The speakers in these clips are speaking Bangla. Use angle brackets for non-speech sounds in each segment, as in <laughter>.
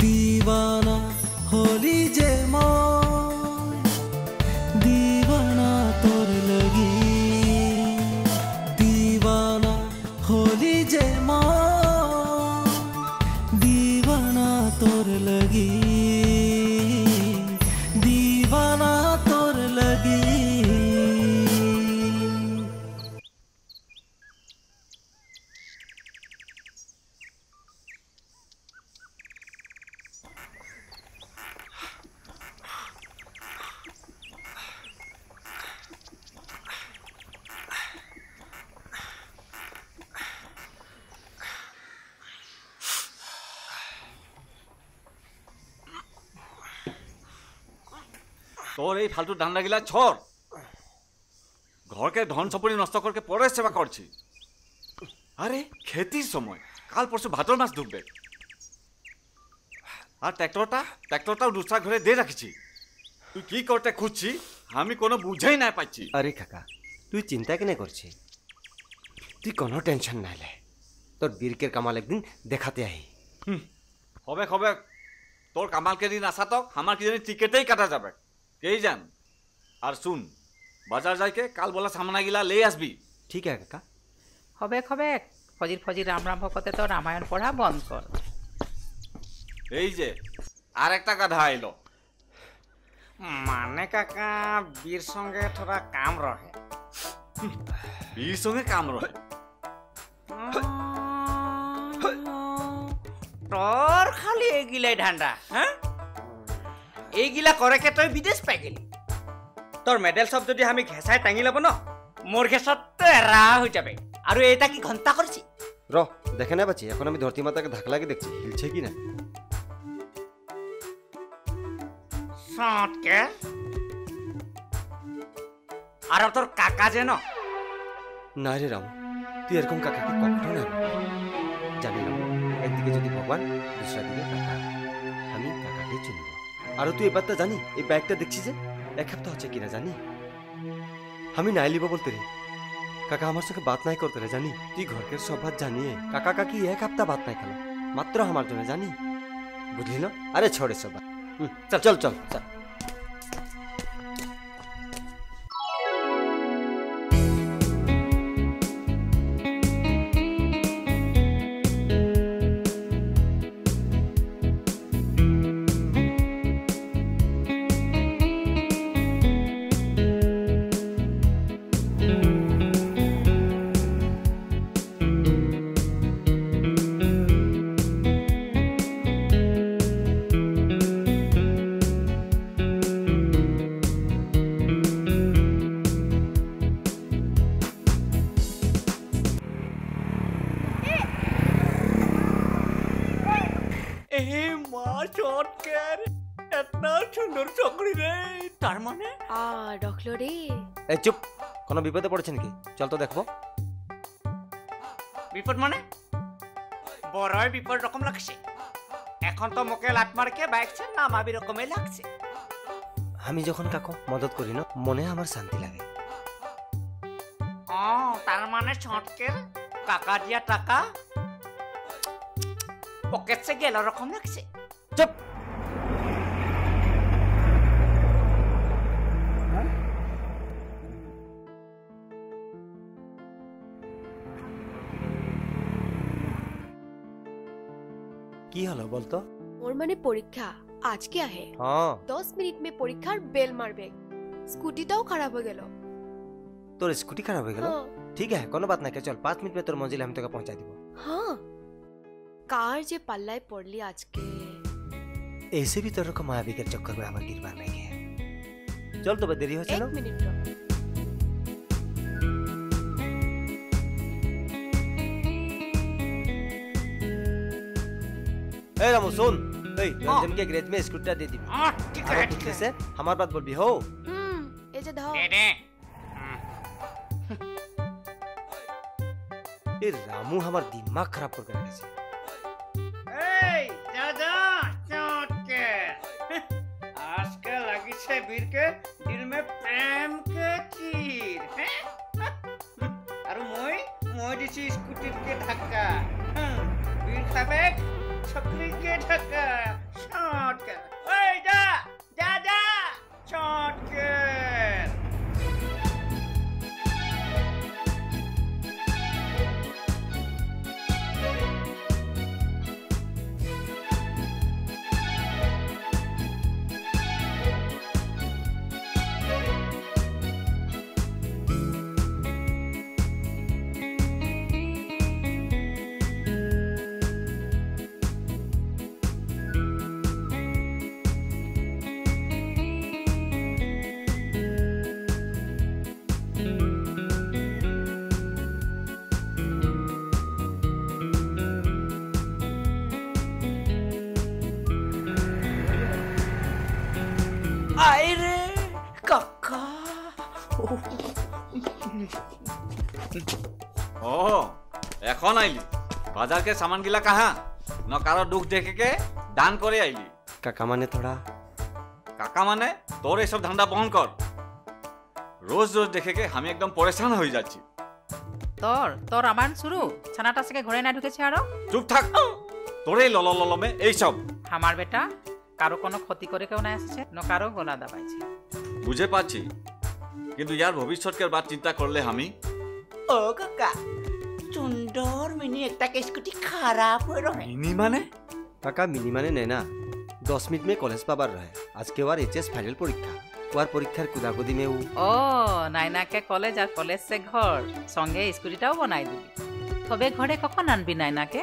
दीवान ফালতু ডান্ডা গিলা ছড়। ঘরকে ধন সম্পত্তি নষ্ট করকে পরের সেবা করছি। আরে খেতির সময়। কাল পরশু ভাদ্র মাস ঢুকবে আর ট্র্যাক্টরটা? ট্র্যাক্টরটাও দুসরা ঘরে দিয়ে রাখিছি। তুই কি করতে খুঁজছি? আমি কোনো বুঝেই না পাচ্ছি আরে কাকা তুই চিন্তা কেনে করছি তুই কোনো টেনশন নাইলে তোর বীরকের কামাল একদিন দেখাতে আহি হবে হবে তোর কামালকে দিন আসা তো আমার কি জানি টিকেটেই কাটা যাবে। কেই যান। আর শুন বাজার যাইকে কাল বলা সামনা গিলা লে আসবি। ঠিক আছে কাকা। হবে হবে ফজির ফজির রাম রাম ভকতে তো রামায়ণ পড়া বন্ধ কর। এই যে আর একটা গাধা এলো মানে কাকা বীর সঙ্গে থোড়া কাম রহে। বীর সঙ্গে কাম রহে? তোর খালি এইগিলাই ধান্দা হ্যাঁ? এইগিলা করেকে তই বিদেশ পাই গেলি? তোর মেডেল সব যদি আমি ঘেঁচাই টাঙি ল'ব ন মোৰ ঘেঁচত তো এৰা হৈ যাবে। আৰু এইটা কি ঘণ্টা কৰিছি? র দেখে না বাচ্চি এখন আমি ধরতি মাতাকে ধাক্কা লাগিয়ে দেখছি হিলছে কি না সঁতকে আৰু তোৰ কাকা যে ন? না রে রাম তুই এরকম কাকাকে কখনো না জানি রাম একদিকে যদি ভগবান দুসরা দিকে কাকা। আর তুই এবারটা জানি, এই ব্যাগটা দেখছি যে? এক হপ্তাহ হচ্ছে কিনা, জানি? আমি নাই লিব বলতে রে। কাকা আমার সঙ্গে বাত নাই করতে রে, জানি? তুই ঘরকের সব ভাত জানিয়ে, কাকা কাকি এক হপ্তাহ বাত নাই খেলো মাত্র আমার জন্য, জানি? বুঝলি না? আরে ছড়ে সব চল চল চল চল। কোনো বিপদে পড়েছে নাকি চল তো দেখব। বিপদ মানে? বড়ই বিপদ রকম লাগছে। এখন তো মোকে লাট মারকে বাইক ছে নামাবি রকমই লাগছে। আমি যখন কাকু মদত করি না মনে আমার শান্তি লাগে। ও তার মানে চটকের কাকা দিয়া টাকা পকেট সে গেল রকম লাগছে। চুপ! কি হলো বলতো ওর মানে পরীক্ষা আজকে আহে হ্যাঁ দশ মিনিট মে পরীক্ষার বেল মারবে স্কুটিটাও খারাপ হয়ে গেল তোর স্কুটি খারাপ হয়ে গেল হ্যাঁ ठीक है কোনো বাত না কে চল পাঁচ মিনিট में তোর मंजिल हम তোকে পৌঁছা দিব হ্যাঁ কার যে পাল্লায় পড়লি আজকে ऐसे भी তোর রকম মায়াবিকের চক্কর में আমার गिरबार नहीं है চল তবে দেরি হচ্ছে এক না মিনিট ए रामू सुन। हाँ। ए रंजन के ग्रेज में स्कूटर दे दी। हाँ ठीक है ठीक है। हमार बात बोलबी हो। हम्म ए जे धो। दे हम्म। ए रामू हमार दिमाग खराब कर कर गेছে ए दादा चटके आज के लगी छे वीर के दिल में प्रेम के चीर है? और मोई मोई दिस स्कूटर के धक्का। हम्म, वीर साहब छकरी के ढक्कन। বাজার के सामान गिला कहाँ ন কারো দুঃখ দেখে কে দান করে আইলি কাকা মানে থোড়া কাকা মানে তোর এসব ধান্দা বহন কর রোজ রোজ দেখে কে আমি একদম পরেশান হয়ে যাচ্ছি তোর তোর রামায়ণ শুরু ছানাটা থেকে ঘরে না ঢুকেছে আরো চুপ থাক তোর এই লল ললমে এইসব আমার বেটা কারো কোনো ক্ষতি করে কেউ না এসেছে ন কারো গোলা দাবাইছে বুঝে পাচ্ছি কিন্তু ইয়ার ভবিষ্যৎকের বাদ চিন্তা করলে আমি ও কাকা সুন্দর মিনি একটা স্কুটি খারাপ হয়ে রহে ইনি মানে কাকা মিনি মানে নেই না দশ মিনিট में कॉलेज पाबार रहे आज के बार एचएस फाइनल परीक्षा ওয়ার পরীক্ষার কুদাকুদি में ও ও নাইনাকে কলেজ আর কলেজ সে ঘর সঙ্গে স্কুটিটাও বনাই দিবি তবে ঘরে কখন আনবি নাইনাকে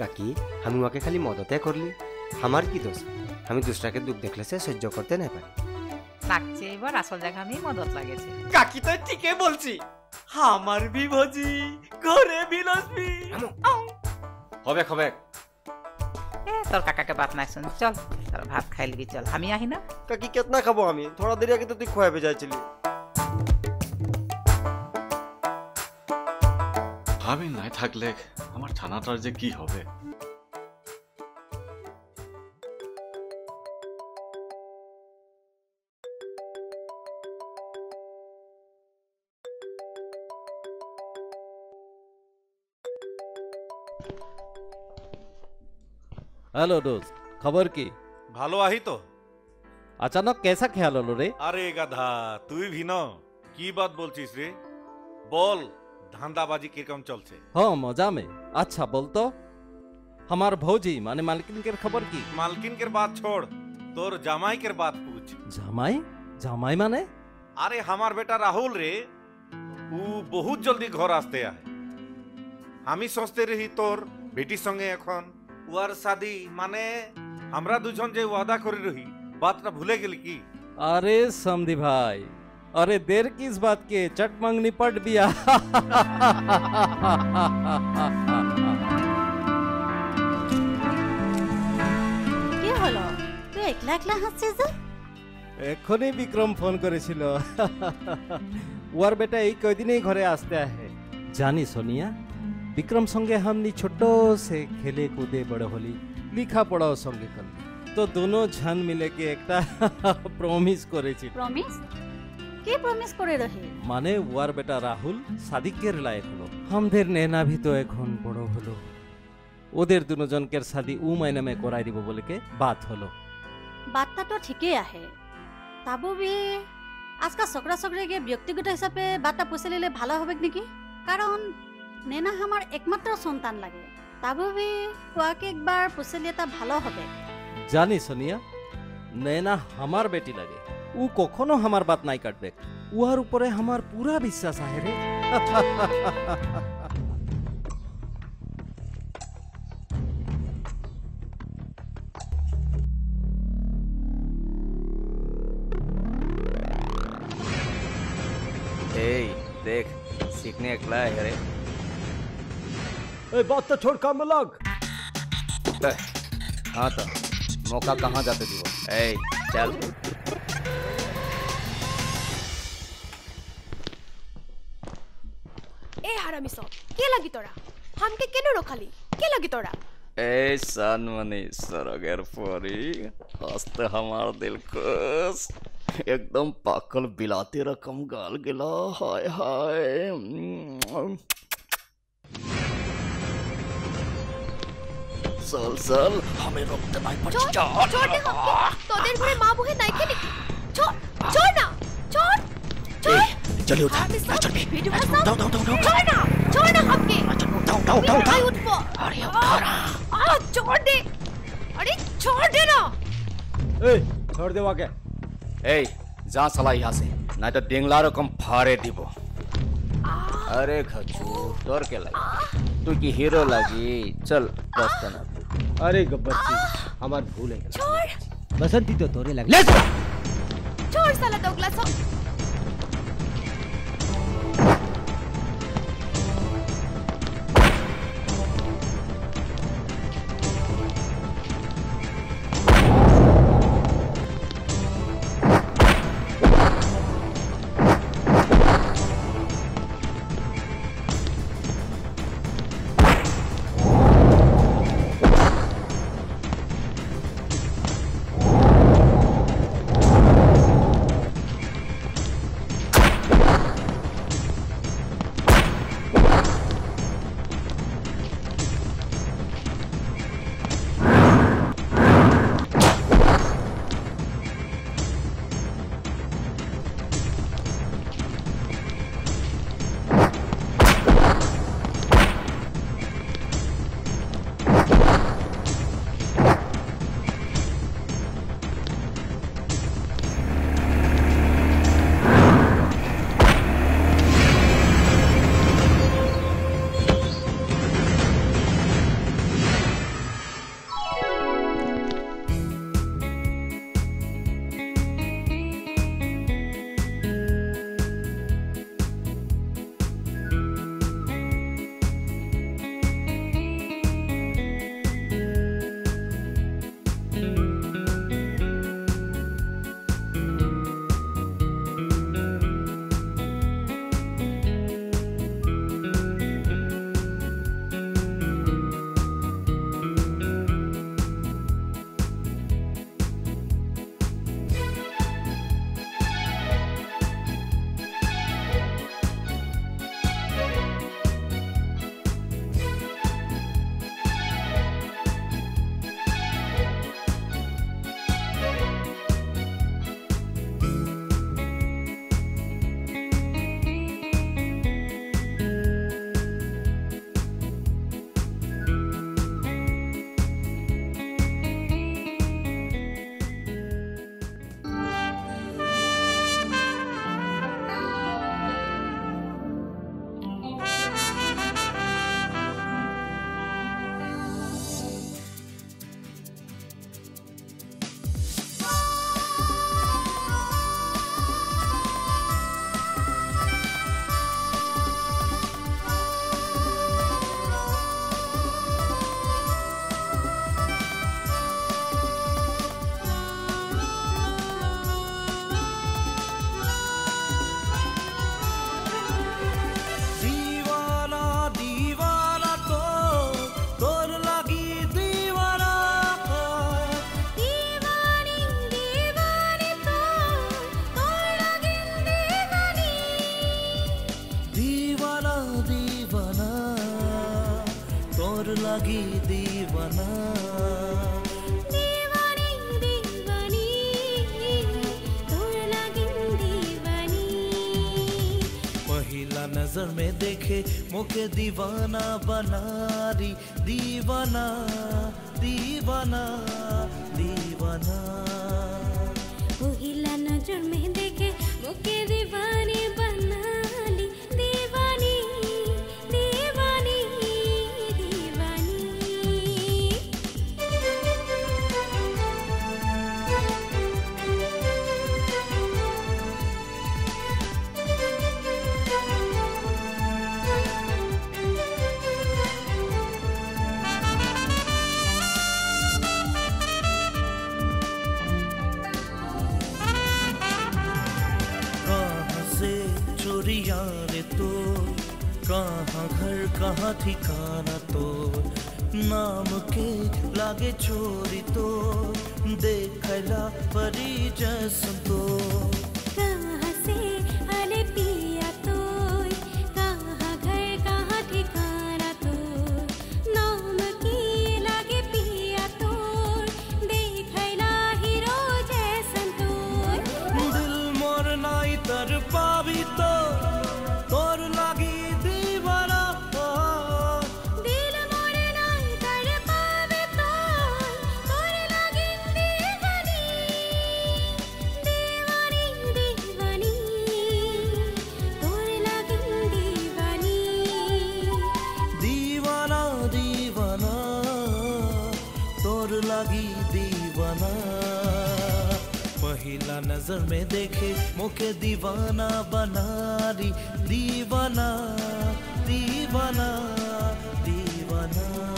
কাকি আমি ওকে খালি মদতে করলি আমার কি দোষ আমি দুসরাকে দুঃখ দেখলে সে সহ্য করতে না পারি লাগছে এবার আসল জায়গা আমি মদত লাগেছে কাকি তো ঠিকই বলছি আমার বিভজি ঘরে বিলসবি। হবে হবে। এ তোর কাকাকে বাত নাই শুন চল তোর ভাত খাই লিবি চল। আমি আহি না? কাকি কেতনা খাব আমি? থোড়া দেরি আগে তো তুই খোয়াবে যাইছিলি আমি নাই থাকলে আমার ছানাটার যে কি হবে? হ্যালো দোস্ত খবর কি? ভালো আহি তো। আচানক কেসা খেয়াল হলো রে? আরে গাধা তুই ভিন কি বাত বলছিস রে? বল ধান্দাবাজি কীরকম চলছে? হ্যাঁ, হ মজামে আচ্ছা বলতো আমার ভৌজি মানে মালকিনকের খবর কি? মালকিনকের বাত ছোড় তোর জামাইকের বাত পুছ। জামাই? জামাই মানে? আরে আমার বেটা রাহুল রে ও বহুত জলদি ঘর আসতে আয় আমি সস্তে রেহি তোর বেটির সঙ্গে এখন। উয়ার শাদি মানে আমরা দুজন যে ওয়াদা করে রহি বাতটা ভুলে গেলি কি अरे समधी भाई अरे देर किस बात के चट मंगनी पट बिया কি হলো তুই একলা একলা হাসছিস যে এখনই বিক্রম ফোন করেছিল ওর বেটা এই কয়দিনেই ঘরে আসতে আহে জানি সোনিয়া বিক্রম সঙ্গে হামনি ছোট সে খেলে কুদে বড় হলি লিখা পড়াও সঙ্গে করলি তো দুনো ঝান মিলে কি একটা প্রমিস করেছি প্রমিস কে প্রমিস করে রহে মানে ওয়ার বেটা রাহুল সাদিকের লায়ক হলো হামদের নেনা ভি তো এখন বড় হলো ওদের দুজনকের সাদি উ মাইনামে করাই দিব বলে কে বাত হলো বাতটা তো ঠিকই আহে তাবু বি আজকাল সকরা সকরে গিয়ে ব্যক্তিগত হিসাবে বাতটা পুষে নিলে ভালো হবে নাকি কারণ নেনা আমাৰ একমাত্ৰ সন্তান লাগে। তাবাবে তোমাক একবাৰ পুচলি এটা হবে। জানি সনিয়া নেনা আমাৰ বেটি লাগে। ও কখনো আমাৰ বাট নাই কাটবে। উহাৰ উপৰে আমাৰ পুৰা বিশ্বাস আহেৰে এই দেখ সিকনে একলা আহেৰে ए, बात तो छोड़ काम लग। हाँ तो मौका कहाँ जाते थे वो? ए, चल। ए हारामी सब के लगी तोरा? हमके केनो रोखाली? के लगी तोरा? ए सनमनी सरगर परी हस्त हमार दिल खुश। एकदम पाकल बिलाते रकम गाल गिला हाय हाय। চল চল আমি রক্তে নাই পারছি চল চল দে হামকে তোদের ঘরে মা বহে নাই খেলি চল চল না চল চল চলে উঠা আমি সব চল ভিডিও বানাও দাও দাও দাও দাও চল না চল না হামকে দাও দাও দাও দাও আমি উঠবো আরে উঠা না আ छोड़ दे अरे छोड़ दे ना এই ছোড় দে ওকে এই যা সালা ইহা সে নাই তো ডেংলা রকম ফাড়ে দিব আরে খাচু তোর কে লাগে তুই কি হিরো লাগি চল রাস্তা अरे गब्बर जी हमार भूल है। छोड़। बसंती तो तोरे लग ले छोड़ साला तो दोगला सो lagi. लागे छोरी तो देखला परी जस तो। नज़र में देखे मुख्य दीवाना बनारी दीवाना दीवाना दीवाना।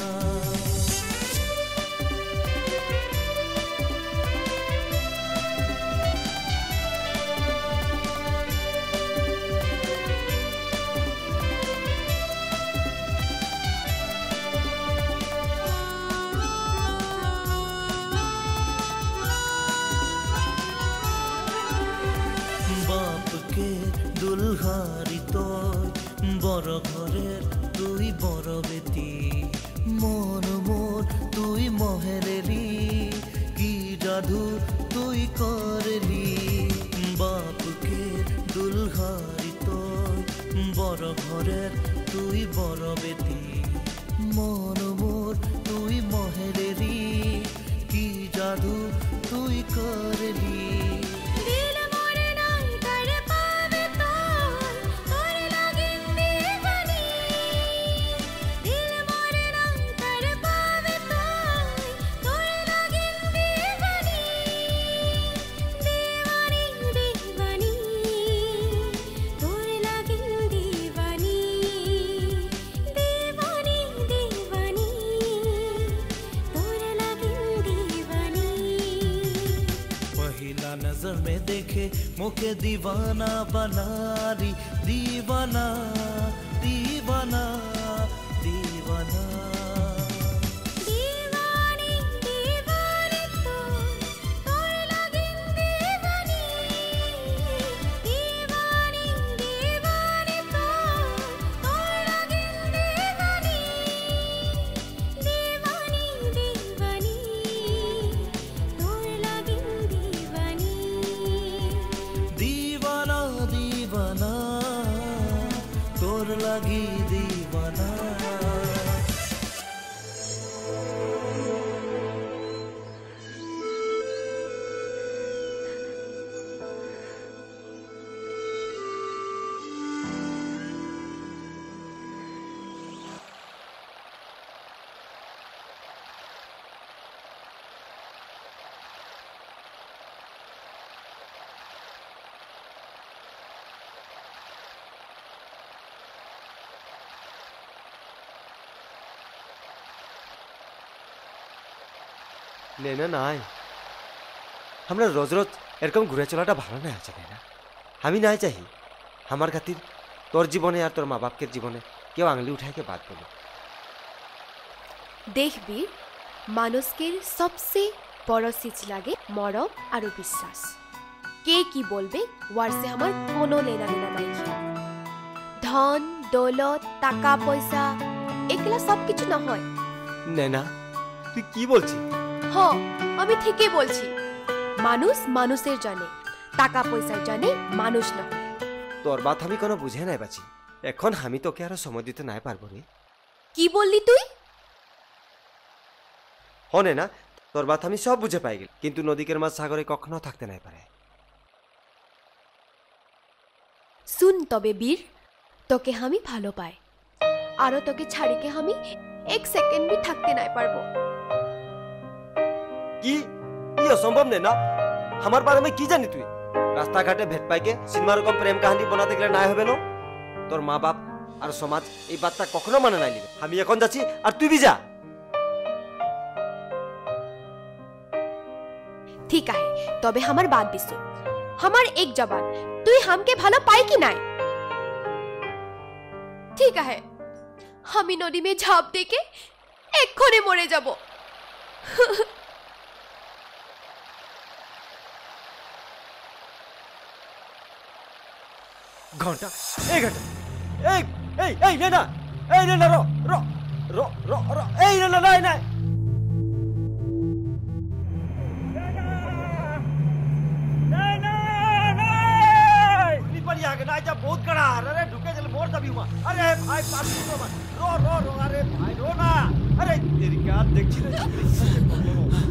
বড় ঘরের তুই বড় বেটি। মন মোর তুই মহেরেলি কি জাদু তুই করলি? বাপ কে দুলহারি তই বড় ঘরের তুই বড় বেটি। মন মোর তুই মহেরেলি কি জাদু তুই করলি? নেনা নাই আমরা রোজ রোজ এরকম ঘুরে চলাটা ভালো না আছে নেনা আমি নাই চাই আমার খাতির তোর জীবনে আর তোর মা বাপকে জীবনে কেউ আঙুলি উঠাইকে বাদ বলো দেখবি মানুষকের সবচেয়ে বড় চিজ লাগে মরম আৰু বিশ্বাস কে কি বলবে ওয়ার্সে আমার কোনো লেনা দেনা নাই ধন দৌলত টাকা পয়সা এগুলা সব কিছু নহয় নেনা তুই কি বলছিস হ আমি ঠিকই বলছি। মানুষ মানুষের জন্য টাকা পয়সার জন্য মানুষ নয় তোর বাত আমি কোনো বুঝে নাই বাছি এখন আমি তোকে আরও সময় দিতে নাই পারব রে কি বললি তুই? হনে না তোর বাত আমি সব বুঝে পাই গেল কিন্তু নদীকের মাছ সাগরে কখনো থাকতে নাই পারে। শুন তবে বীর তোকে আমি ভালো পাই। আরও তোকে ছাড়িকে আমি এক সেকেন্ড বি থাকতে নাই পারব। কি কি অসম্ভব নে না আমার বারে কি জানি তুই রাস্তাঘাটে ভেদ পাইকে সিনেমা রকম প্রেম কাহিনী বানাতে গেলে নাই হবে না তোর মা বাপ আর সমাজ এই বার্তা কখনো মানে নাই আমি এখন যাচ্ছি আর তুই যা ঠিক আছে তবে আমার বাদ বিসু আমার এক জবান তুই হামকে ভালো পাই কি নাই ঠিক আছে আমি নদী মে ঝাঁপ দেখে এক্ষণে মরে যাব घंटा, एक घंटा, एक ए ना, एक ए ना, रो रो रो रो रो ए ना नैना बहुत कड़ा अरे ढुके चल मोर तभी हुआ। अरे भाई पास रो रो रो रो, अरे भाई, रो ना। अरे तेरी क्या देखी ना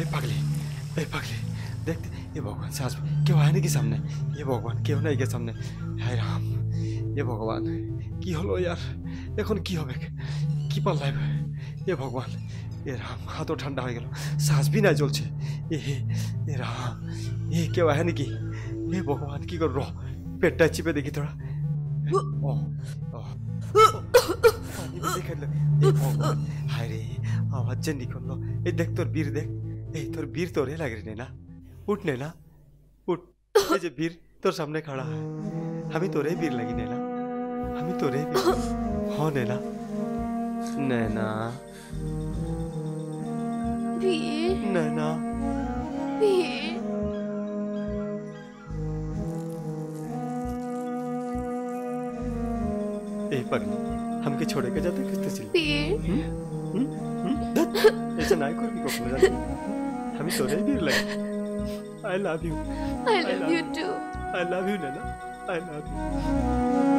এই পাগলি এই পাগলি, দেখতে, এ ভগবান সাজ কেউ হয় নাকি সামনে? এ ভগবান, কেউ নাই কে সামনে। হায় রাম, এ ভগবান, কি হলো ইয়ার? এখন কি হবে? কি পাল্লাইব এ ভগবান, এ রাম হাতও ঠান্ডা হয়ে গেল। শ্বাস বি নাই চলছে এ হে, এ রাম, এ কেউ আহে নাকি? হে ভগবান, কি কর পেটটা চিপে দেখি তোরা। এ হায় রে, আওয়াজ যে নিকললো এই দেখ তোর বীর দেখ। तोर बीर तो लग रही उठ उठ। जे बीर तोर सामने खड़ा है तोरे बीर लगी तोरे नैना बीर नैना बीर ए पगली हमके छोड़े के जाते किस तसिल पीर ऐसा ना कोई नहीं আমি তোরেই বীর লাগে I love you I love you too I love you নানা আই লাভ ইউ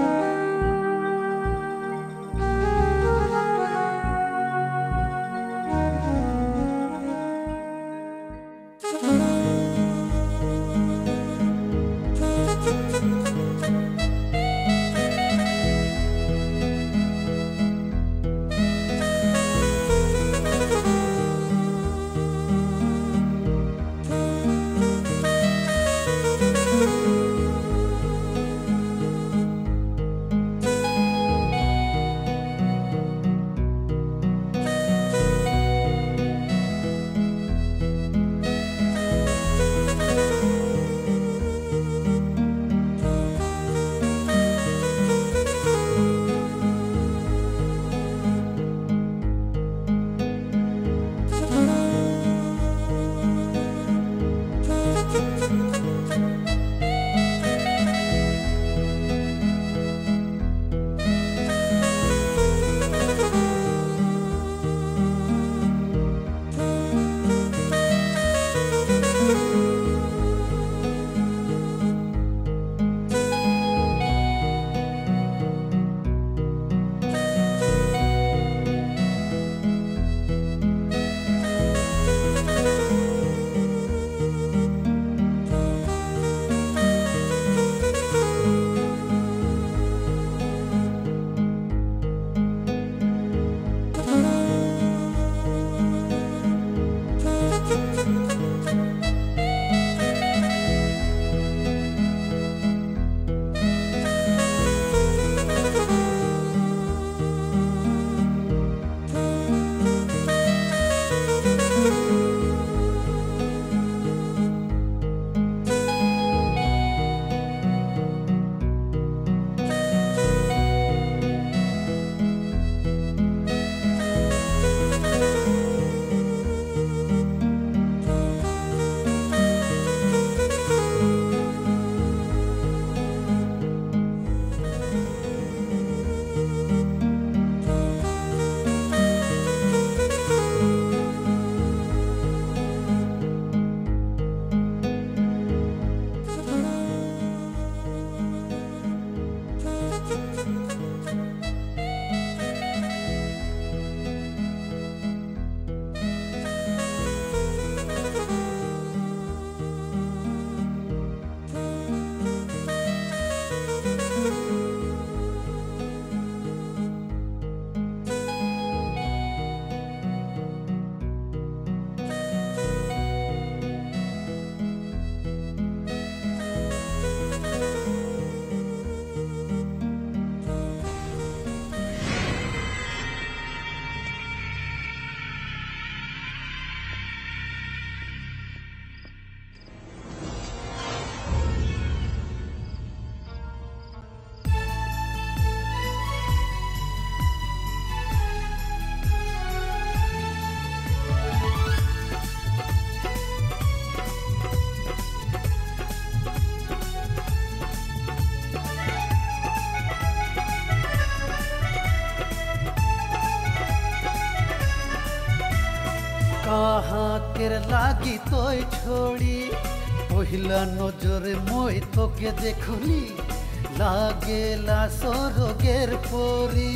তই ছড়ি পহিলা নজরে মই তোকে দেখলি लागेला सोरोगेर पोरी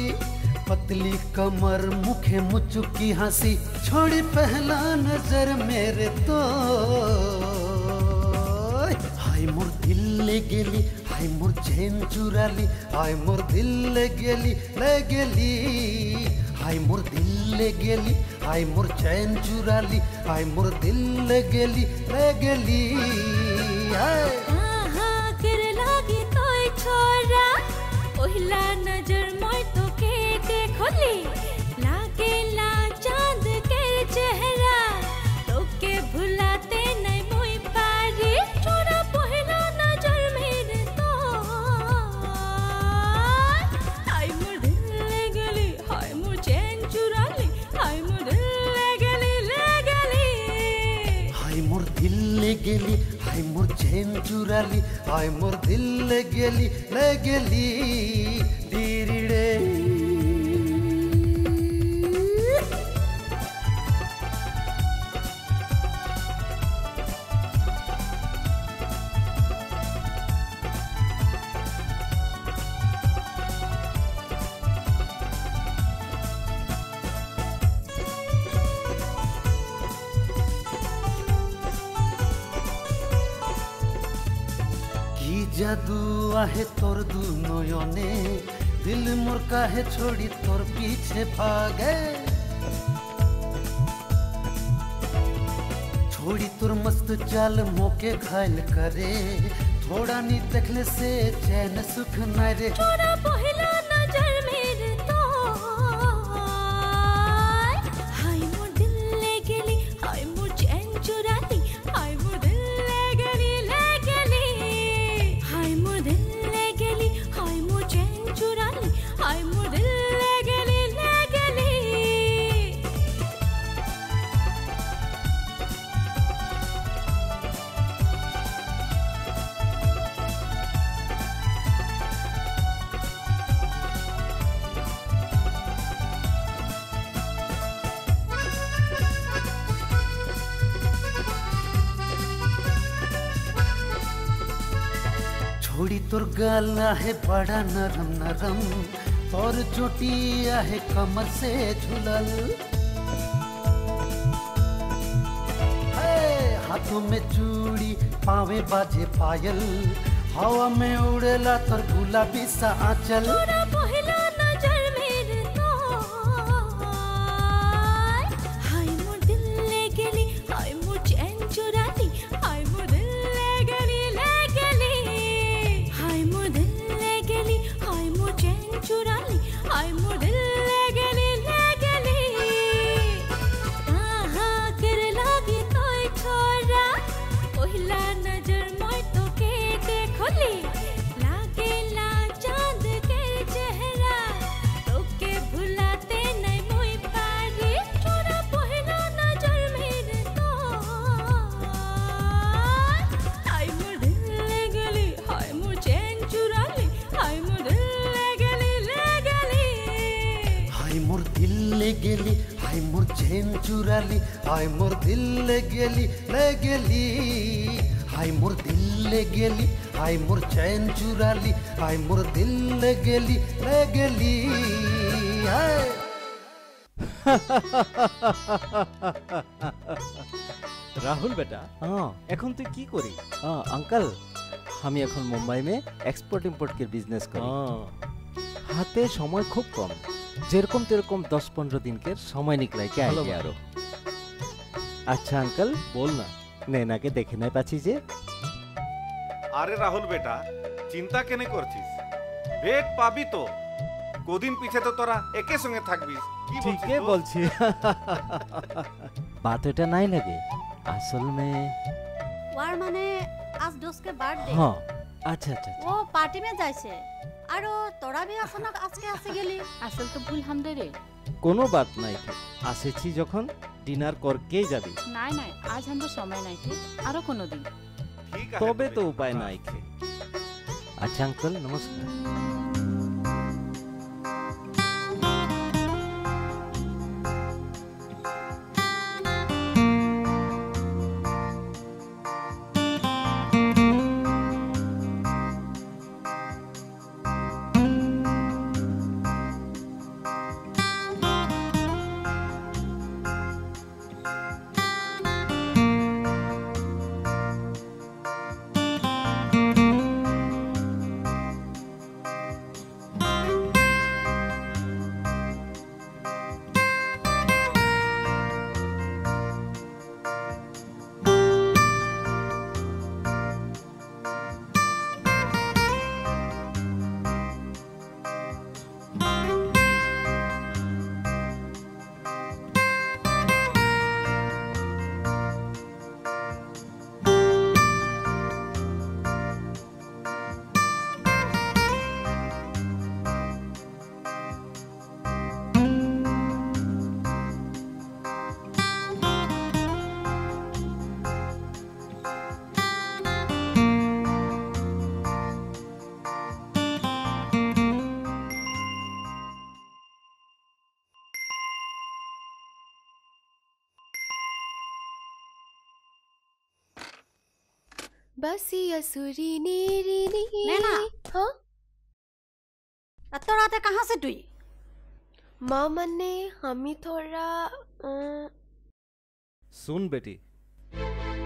पतली कमर मुखे मुचुकी हंसी छोड़ी पहला नजर मेरे तो हाय मोर दिल ले गेली हाय मोर चैन चुराली हाय मोर दिल ले गेली ले गेली हाय मोर दिल ले गेली আয় মোর চैन চুরালি আয় মোর দিল গেলি, রে গেলি কের লাগি তোই ছোরা পহিলা নজর মই তোকে দেখলি गेली हाय मोर चैन चुराली हाय मोर दिल ले गेली ले गेली धीरे मस्त मौके घायल करे। थोड़ा नी देखले से चैन सुख न रे। तोर है बड़ा नरम नरम, और चोटी है कमर से झुलल। हाथों में चूड़ी, पावे बाजे पायल, हवा में उड़ेला तर गुलाबी सा आंचल। রাহুল বেটা এখন তুই কি করি আঙ্কাল আমি এখন মুম্বাই মে এক্সপোর্ট ইম্পোর্ট के বিজনেস করি হাতে সময় খুব কম যেরকম তেরকম দশ পনেরো দিনকে সময় নিকলাই কে ভালো আইডিয়া আরো আচ্ছা আঙ্কাল বল না নেনাকে দেখে নাই পাচ্ছি যে আরে রাহুল বেটা চিন্তা কেনে করছিস বেট পাবি তো কদিন পিছে তো তোরা একে সঙ্গে থাকবিস কি বলছিস ঠিকই বল? বলছি बात এটা নাই লাগে আসল মে ওয়ার মানে আজ দোষকে বার্থডে हाँ अच्छा अच्छा ও পার্টি মে যাইছে আৰু তোরা ভি আসনক আজকে আসি গেলি আসল তো ভুল হামদে রে কোনো বাত নাই আসেছি যখন ডিনার করকেই যাবি নাই নাই আজ হামদের সময় নাই কে আরো কোনো দিন ঠিক তবে তো উপায় নাই খে আচ্ছা আঙ্কল নমস্কার हसी असुरी नीरी नी। नैना। हाँ? तो रात कहाँ से टुई माँ मन्ने हमी थोड़ा सुन बेटी।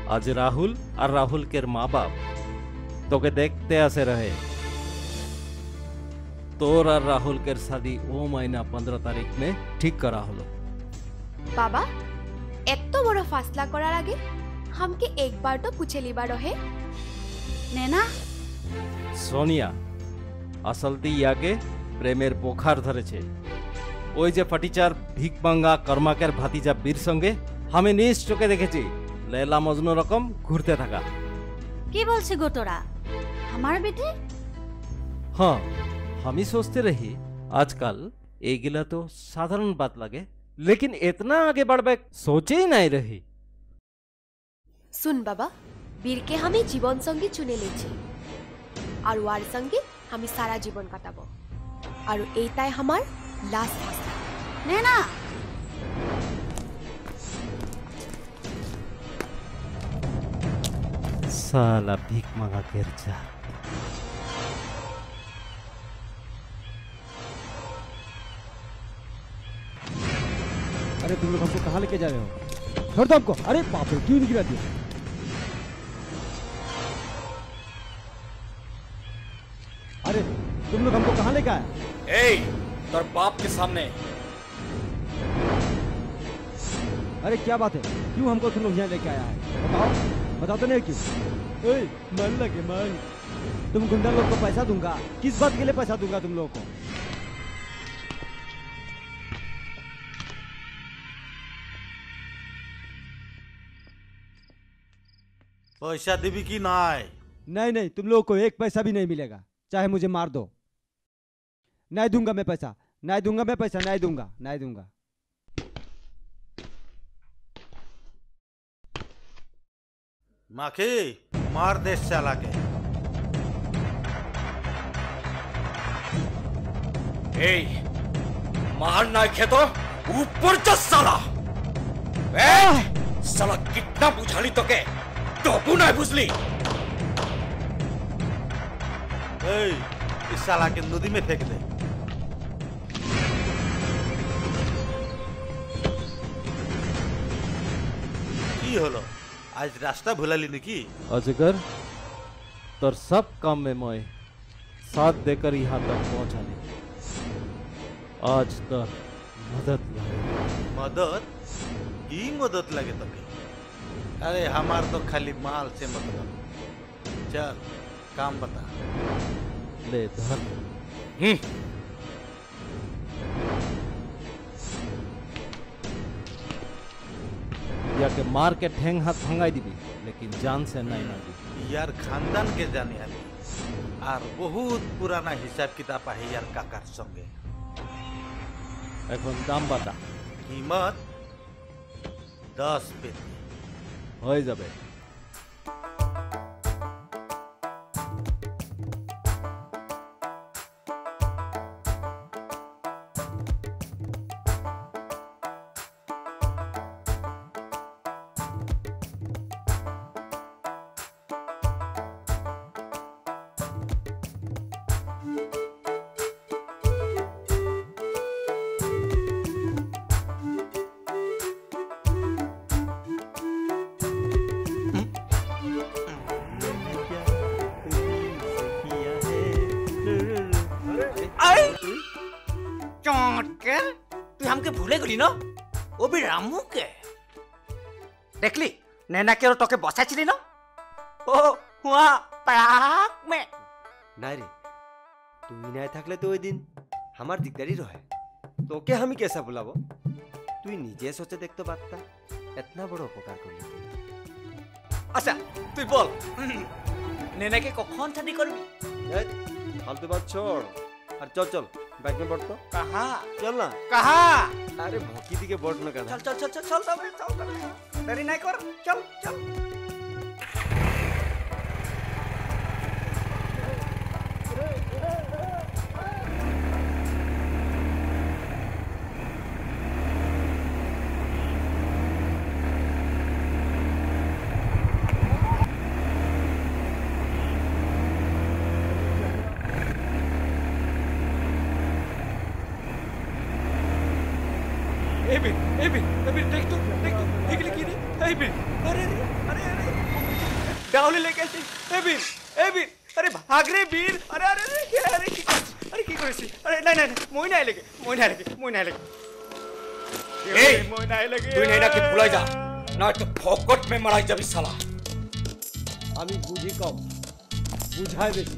आज राहुल और राहुल के माँ बाप तो के देखते ऐसे रहे। तोर और राहुल के शादी ओ महीना पंद्रह तारीख में ठीक करा होलो। बाबा एक तो बड़ा फासला करा लगे। हम के एक बार तो पूछे ली बारो है? নেনা সোনিয়া আসলতে ইয়াকে প্রেমের পোখার ধরেছে ওই যে ফটিচার ভিকবাঙ্গা কর্মাকের ভাতিজা বীর সঙ্গে আমি নিজ চোখে দেখেছি লেলা মজনু রকম ঘুরতে থাকা কি বলছি গো তোরা আমার বেটি हाँ हम ही सोचते रही आजकल ये गिला तो साधारण बात लगे लेकिन इतना आगे बढ़ सोचे ही नहीं रही শুন বাবা বীরকে আমি জীবন সঙ্গী চুনে লেছি আর ওয়ার সঙ্গে আমি সারা জীবন কাটাবো আর এইটাই আমার লাস্ট ফাসলা নেনা साला भीख मांगा कर जा अरे तुम लोग हमको कहाँ लेके जा रहे हो छोड़ दो हमको अरे बाप रे क्यों नहीं गिरा दिया अरे तुम लोग हमको कहाँ लेके आए? तर बाप के सामने। अरे क्या बात है? क्यों हमको तुम लोग यहाँ लेके आया है? बताओ बताते नहीं क्यों? मन लगे मन। तुम गुंडा लोग को पैसा दूँगा। किस बात के लिए पैसा दूँगा तुम लोगों को? पैसा देवी की ना नहीं नहीं तुम लोगों को एक पैसा भी नहीं मिलेगा। चाहे मुझे मार दो नहीं दूंगा मैं पैसा नहीं दूंगा मैं पैसा नहीं दूंगा नहीं दूंगा মাখি মার দেশ চালাকে এই মার না খেতো ऊपर जा साला ए साला कितना बुझाली তোকে তবু নাই বুঝলি এই इस साला के नदी में फेंक दे की होलो आज रास्ता भुला ली की अजगर तर सब काम में मैं साथ देकर यहाँ तक पहुँचा ली आज तर मदद लगे मदद की मदद लगे तक अरे हमार तो खाली माल से मतलब चल काम बता ले धर या के मार के ठेंग हाथ भंगाई दिबी लेकिन जान से नहीं मारी यार खानदान के जाने आली আর বহুত পুরানা হিসাব কিতাব আহে ইয়ার কাকার সঙ্গে এখন দাম বাতা কিমত দশ পেটি হয়ে যাবে মেনাকের তোকে বসাইছিলি না ও হুয়া প্রাক মে না রে তুমি নাই থাকলে তো ওই দিন আমার দিকদারি রহে তোকে আমি কেসা বলাবো তুই নিজে সোচে দেখতে পারতা এতনা বড় উপকার করলি আচ্ছা তুই বল নেনাকে কখন শাদি করবি ফালতু বাদ ছোড় আর চল চল বাইক মে বট তো কাহা চল না কাহা আরে ভকি দিকে বট না কাহা চল চল চল চল চল চল देरी नहीं कर चल चल ভাগ রে বীর আরে আরে আরে কি- আরে কি করিস আরে কি করিস আরে নাই নাই নাই, মই নাই লেগে মই নাই লেগে মই নাই লেগে এই মই নাই লেগে তুই নাই নাকি ভুলাই যা নয়তো ফকট মে মারাই যাবি শালা আমি বুঝি কম বুঝায় বেশি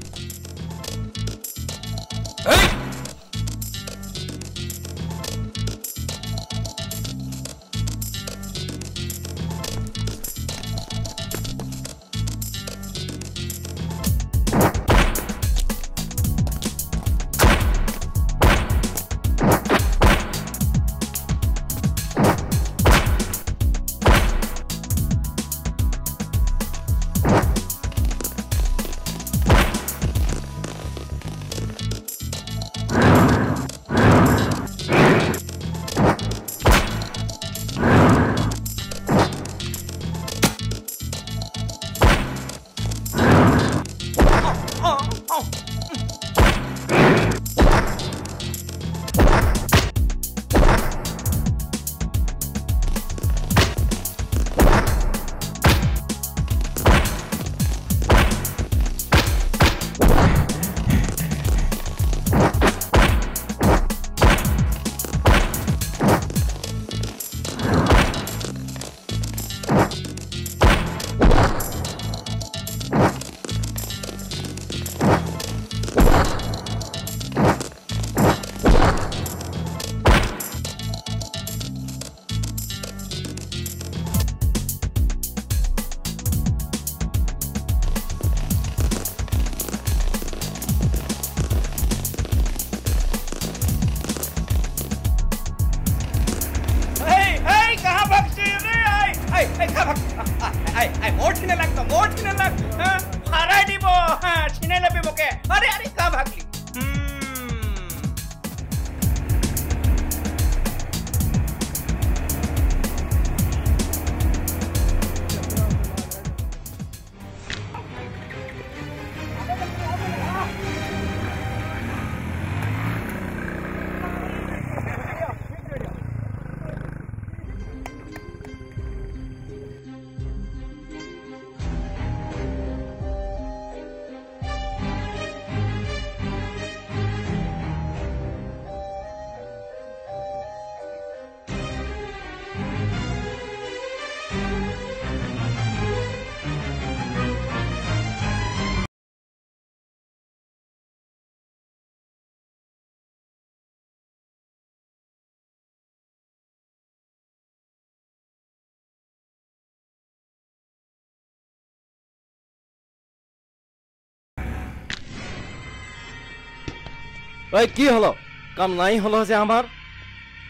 ওই কি হলো কাম নাই হলো যে আমার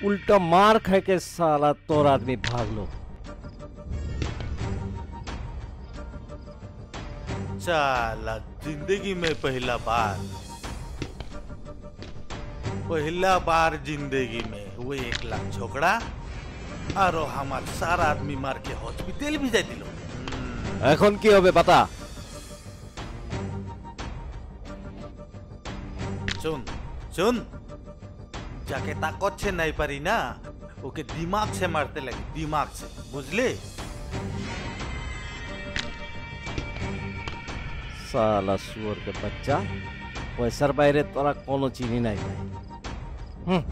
উল্টো मार खाए के साला तोर आदमी भागलो साला जिंदगी में पहला बार पहला बार जिंदगी में वो एक लाख छोकरा और हमार सारा आदमी मार के हॉस्पिटल भी जाए दिलो এখন কি হবে বাতা অর্জুন যাকে তাকচ্ছে নাই পারি না ওকে দিমাগ সে মারতে লাগে দিমাগ সে বুঝলি? সালা কে বাচ্চা পয়সার বাইরে তোরা কোনো চিনি নাই। হুম।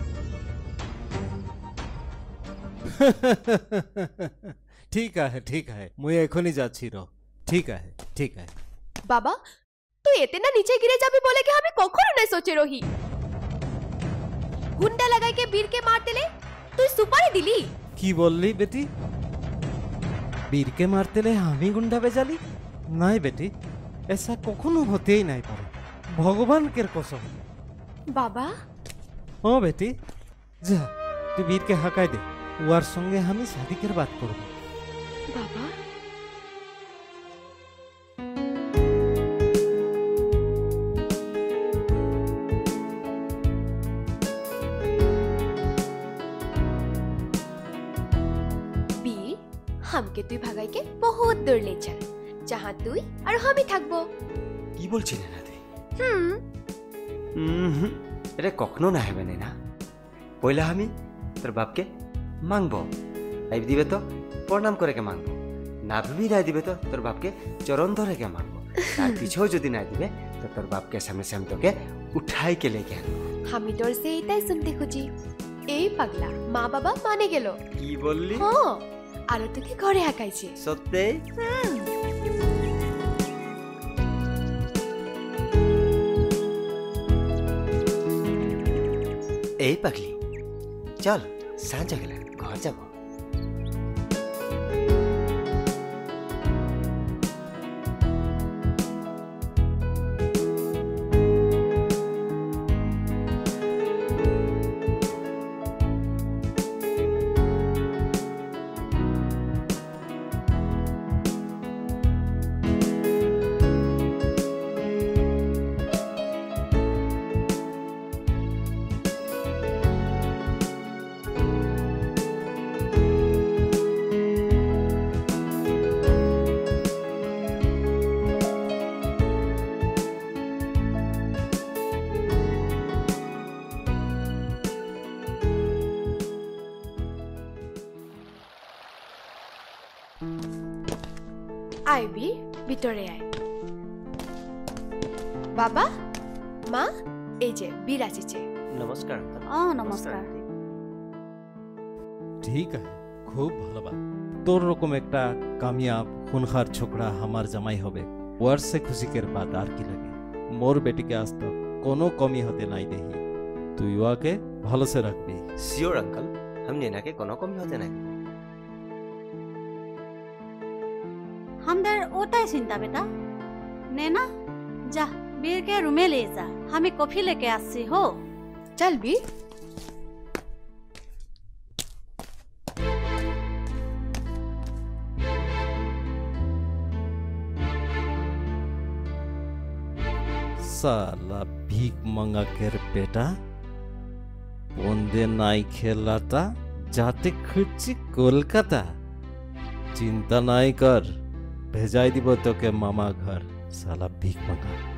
<laughs> ঠিক আছে ঠিক আছে মুই এখনি যাচ্ছি র। ঠিক আছে ঠিক আছে। বাবা তুই এতে না নিচে গিরে যাবি বলে কি আমি কখনো না সোচে রহি? গুন্ডা লাগাই কে বীরকে মার দিলে তুই সুপারি দিলি কি বললি বেটি বীরকে মারতেলে আমি গুন্ডা বেজালি নাই বেটি এসা কখনো হতেই নাই পারে ভগবানকের কসম বাবা ও বেটি যা তুই বীরকে হাঁকাই দে উয়ার সঙ্গে আমি সাদিকের বাত করব বাবা হামকে তুই ভাগাইকে বহুত দূর লে চল যাহা তুই আর আমি থাকব। কি বলছি না তুই হুম হুম এটা কখনো না হবে না পয়লা আমি তোর বাপকে মাংব। আইব দিবে তো প্রণাম করে কে মানবো না ভেবেই নাই দিবে তো তোর বাপকে চরণ ধরে কে মানবো তার <laughs> পিছেও যদি নাই দিবে তো তোর বাপকে সামনে সামনে তোকে উঠাই কে লেগে আমি তোর সে এটাই শুনতে খুঁজি। এই পাগলা মা বাবা মানে গেল। কি বললি? হ আর তোকে ঘরে হাঁকাইছে সত্যি? এই পাগলি চল সাঁঝ গেলে ঘর যাব। ভিতরে আয় বাবা? মা? এই যে বিরাজিছে আসিছে নমস্কার ও নমস্কার। ঠিক আছে খুব ভালো বা তোর রকম একটা কামিয়াব খুনখার ছোকরা আমার জামাই হবে। ওয়ার সে খুশিকের বাদ আর কি লাগে? মোর বেটিকে আসতো কোনো কমি হতে নাই দেখি তুই ওয়াকে ভালো সে রাখবি। Sure uncle. আমি এনাকে কোনো কমি হতে নাই। আমাদের ওটাই চিন্তা বেটা নে না যা বীরকে রুমে ले যা আমি কফি लेके আসছি हो চল বীর সালা ভিক মাঙ্গা কের বেটা বন্দে নাই খেলাটা যাতে খুঁজছি কলকাতা চিন্তা নাই কর भेजाई दीब तो के मामा घर साला भीख मंगा।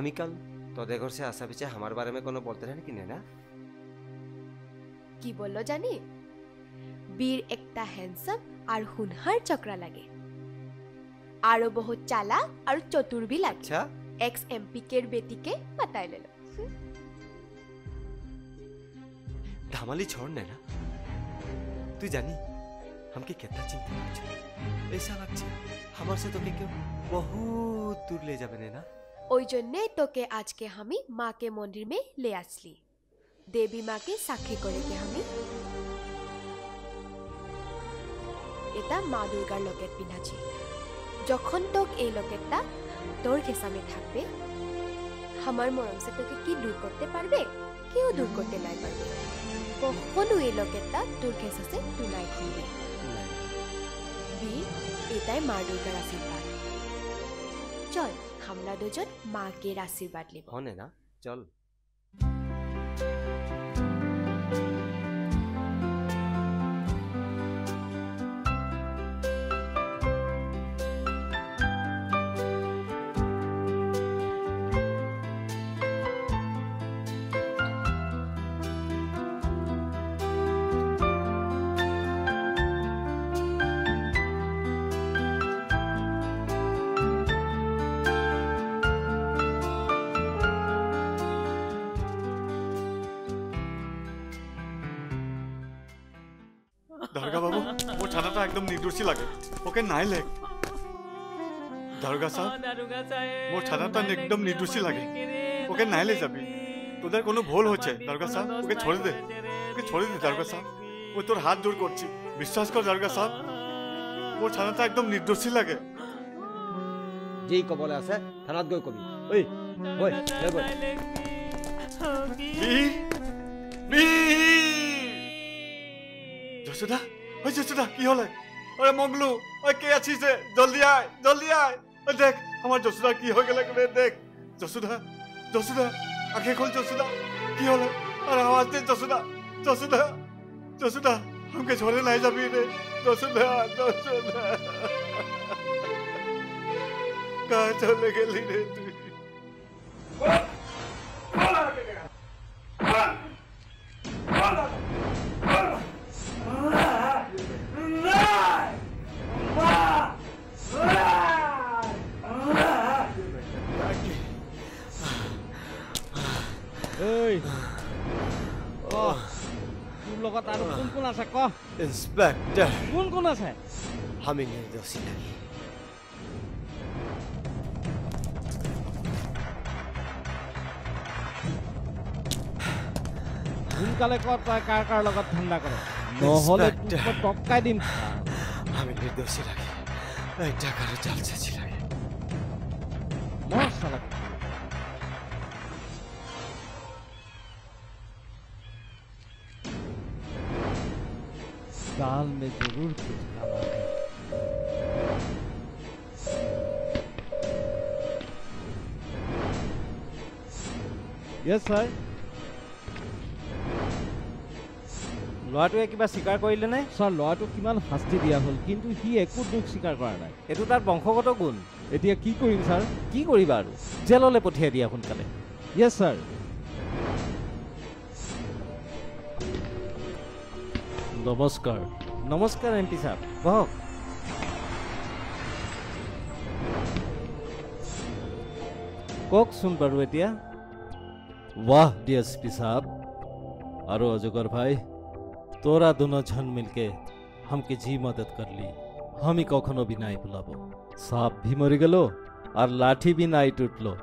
আমি কাল তোদের ঘর সে আসা পিছে আমার বারে মে কোনো বলতে রেন কি না? কি বলল জানি? বীর একটা হ্যান্ডসাম আর হুনহার চক্রা লাগে। আরও বহু চালা আর চতুর বি লাগে। আচ্ছা। এক্স এমপি কের বেটিকে পাতাই লেলো। ধামালি ছড় নে না? তুই জানি हमके कितना चिंता ऐसा लगता है हमारे से तो क्यों बहुत दूर ले जाबे না? ওই জন্যে তোকে আজকে আমি মাকে মন্দির মে লে আসলি। দেবী মাকে সাক্ষী করে কে আমি। এটা মা দুর্গার লকেট পিন্ধাছি যখন তোক এই লকেটটা তোর খেসামে থাকবে আমার মরম সে তোকে কি দূর করতে পারবে? কেউ দূর করতে নাই পারবে। কখনো এই লকেটটা তোর খেসাসে তুই নাই খুলবে। বীর এটাই মা দুর্গার আশীর্বাদ। চল। हमला दुजन माँ के आशीर्वाद लिया चल দারোগা ছানাটা নির্দোষী লাগে। ওকে নাই লেখ দাৰোগা চাহাব মোৰ ছানাটান একদম নিৰ্দোষী লাগে। ওকে নাইলে যাবি। তোদের কোনো ভুল হচ্ছে দারোগা সাহেব? ওকে ছোড়ে দে। ওকে ছোড়ে দে দারোগা সাহেব। ও তোর হাত জোর করছি। বিশ্বাস কর দারোগা সাহেব ওর ছানাটা একদম নির্দোষী লাগে। যি ক'বলৈ আছে থানাত গৈ কবি। বীৰ বীৰ যশোদা ঐ যশোদা কি হলে? अरे मंगलू अरे के अच्छी से? जल्दी आए जल्दी आए। अरे देख, हमार जसुदा की हो गलक रे देख। जसुदा जसुदा, आखे खोल जसुदा, की होला अरे आवाज़ दे जसुदा जसुदा जसुदा, हमके छोड़े नहीं जाबी रे। जसुदा जसुदा। कहा चले गेली रे तू? बोला बोला बोला ক তোৰ লগত আৰু কোন কোন আছে ক ইন্সপেক্টর কোন কোন আছে? আমি নির্দোষী নাকি সোনকালে ক তই কাৰ কাৰ লগত ঠাণ্ডা কৰ। নহ'লে তোক মই দিম। আমি নির্দোষী নাকি এই টাকার জাল চাচ্ছি লাগে। মর दाल में जरूर कुछ काला है यस सर ল'ৰাটোৱে কিবা স্বীকাৰ কৰিলে নে ছাৰ ল'ৰাটোক কিমান শাস্তি দিয়া হ'ল কিন্তু সি একো দুখ স্বীকাৰ কৰা নাই এইটো তাৰ বংশগত গুণ এতিয়া কি কৰিম ছাৰ কি কৰিবা আৰু জেললৈ পঠিয়াই দিয়া সোনকালে য়েছ ছাৰ নমস্কাৰ নমস্কাৰ এম পি ছাৰ বহক কওকচোন বাৰু এতিয়া वाह डीएसपी साहब अरो अजगर भाई তোরা দুজন মিলকে हमके जी मदद कर ली हम ही कखनो भी নাই ভুলাবো সাপ भी মরে গেল আর লাঠি भी নাই টুটলো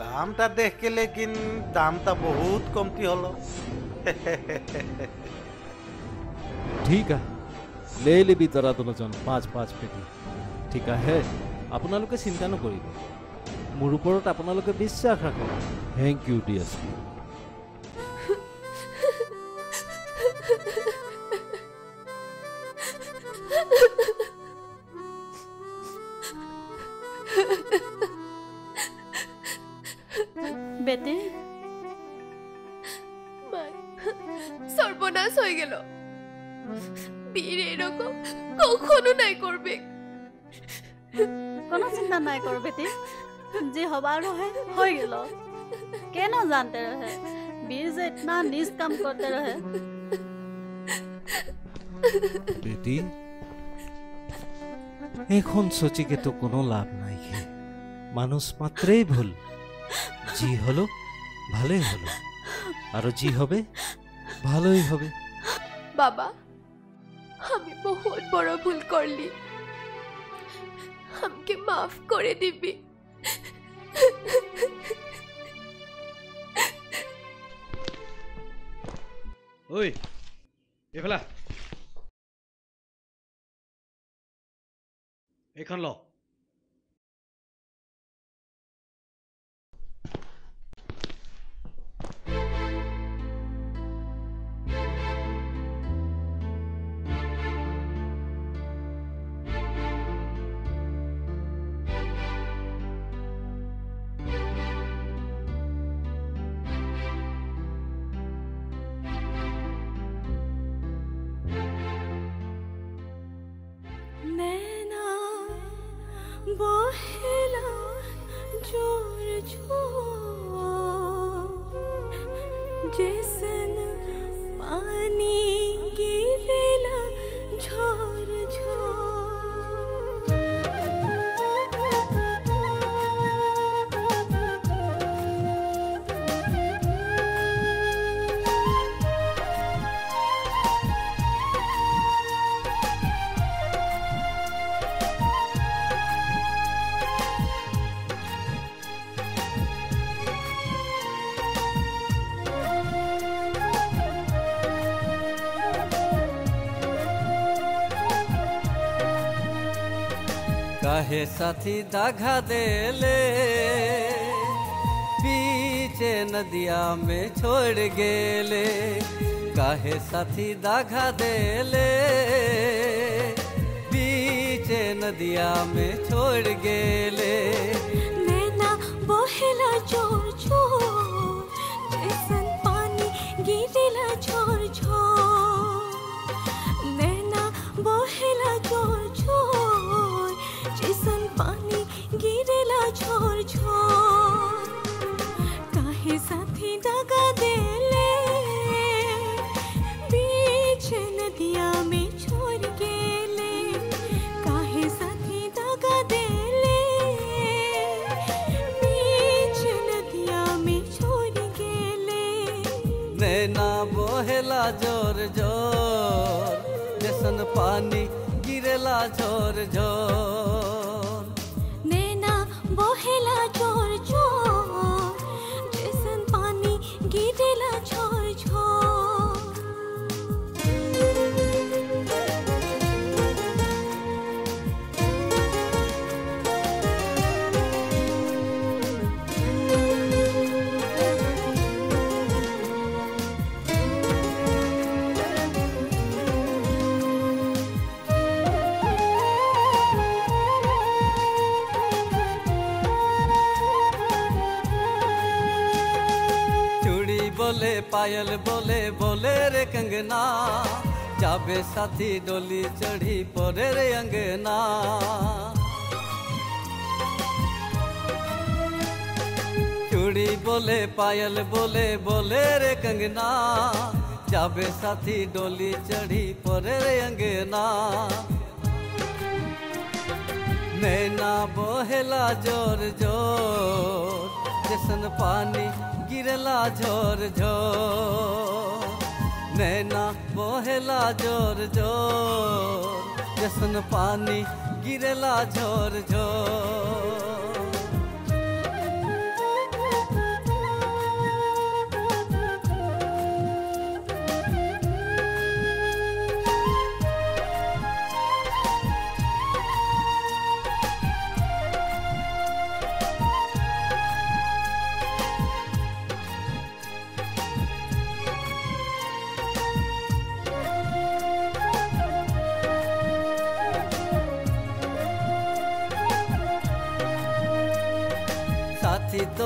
দাম তা দেখিলে কিন বহুত কমতি হল। ঠিক আছে লে লিবি দৰা দুজন পাঁচ পাঁচ পেটি। ঠিক আছে আপোনালোকে চিন্তা নকৰিব। মোৰ ওপৰত আপোনালোকে বিশ্বাস ৰাখক। Thank you D S P পেতে সর্বনাশ হয়ে গেল। বীর এরকম কখনো নাই করবে। কোনো চিন্তা নাই করবে তে। যে হবার হয়ে গেল। কেন জানতে রহে? বীর যে ইতনা নিজ কাম করতে রহে। বেটি এখন সচিকে তো কোনো লাভ নাই মানুষ মাত্রেই ভুল। জি হলো ভালোই হলো। আর জি হবে ভালোই হবে। বাবা আমি বহুত বড় ভুল করলি। আমাকে মাফ করে দিবি। ওই এইফালে আহ। এইখন ল। काहे साथी दागा देले पीछे नदिया में छोड़ गेले। काहे साथी दागा देले पीछे नदिया में छोड़ गेले। नैना बहेला ज़ोर ज़ोर पानी गिरेला झोर झोर नैना बहेला ज़ोर साथी बीच नदिया में छोड़ के साथी दगा दे बीच नदिया में छोड़ के बोहेला ज़ोर ज़ोर, जैसन पानी गिरला ज़ोर ज़ोर। upon पायल बोले बोले रे कंगना। जाबे साथी डोली चढ़ी परे रे अंगना। चूड़ी बोले, पायल बोले बोले रे कंगना। जाबे साथी डोली चढ़ी परे रे अंगना। नैना बोहेला ज़ोर ज़ोर जैसन पानी गिरला झोर झोर नैना बोहेला जोर जोर जैसन पानी गिरला झोर झोर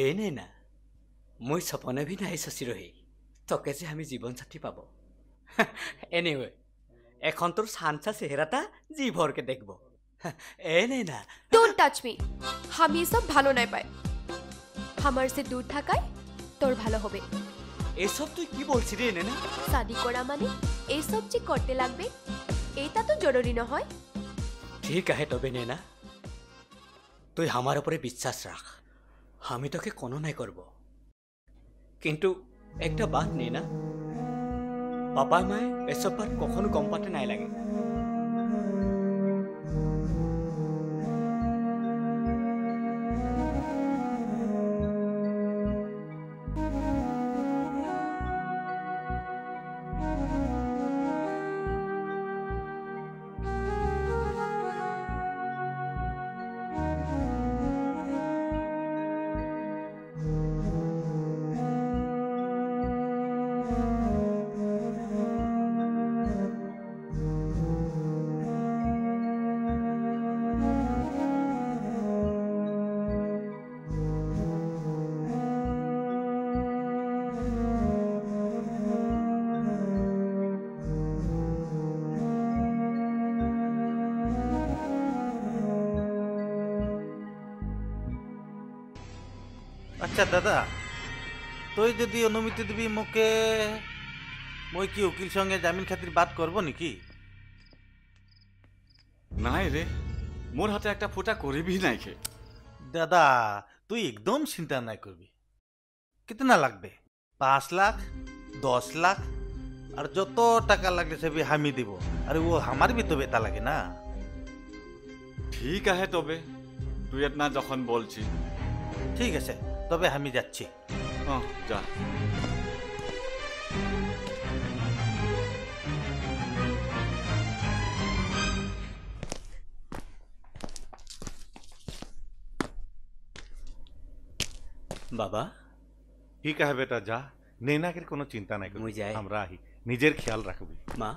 এনে না মই সপনে ভি নাই শশী ৰহি। তোকে যে আমি জীবন সাথী পাব। <laughs> এনিওয়ে এখন তোর সানসা চেহারাটা জি ভরকে দেখব। <laughs> এনে না ডোন্ট টাচ মি আমি এসব ভালো নাই পাই। আমার সে দূর থাকায় তোর ভালো হবে। এসব তুই কি বলছিস রে এনে না? শাদি করা মানে এইসব যে করতে লাগবে এটা তো জরুরি নহয়। ঠিক আছে তবে নে না। তুই আমার উপরে বিশ্বাস রাখ আমি তোকে কননায় করব। কিন্তু একটা বাদ নেই না। পাপা মায়ে এসব বার কখনো গম পাতে নাই লাগে। যদি অনুমতি দিবি মোকে মই কি উকিল সঙ্গে জামিন খাতির বাদ করব নাকি? নাই রে মোর হাতে একটা ফুটা করিবি নাই খে দাদা তুই একদম চিন্তা নাই করবি। কিতনা লাগবে? পাঁচ লাখ দশ লাখ আর যত টাকা লাগলে সে হামি দিব। আরে ও আমার ভি তো বেতা লাগে না। ঠিক আছে তবে তুই এতনা যখন বলছি। ঠিক আছে তবে আমি যাচ্ছি। ও যা বাবা ঠিক আছে বেটা যা নেনাকের কোনো চিন্তা নাই মুই যাই আমরা আহি নিজের খেয়াল রাখবি মা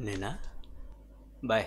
নেনা বাই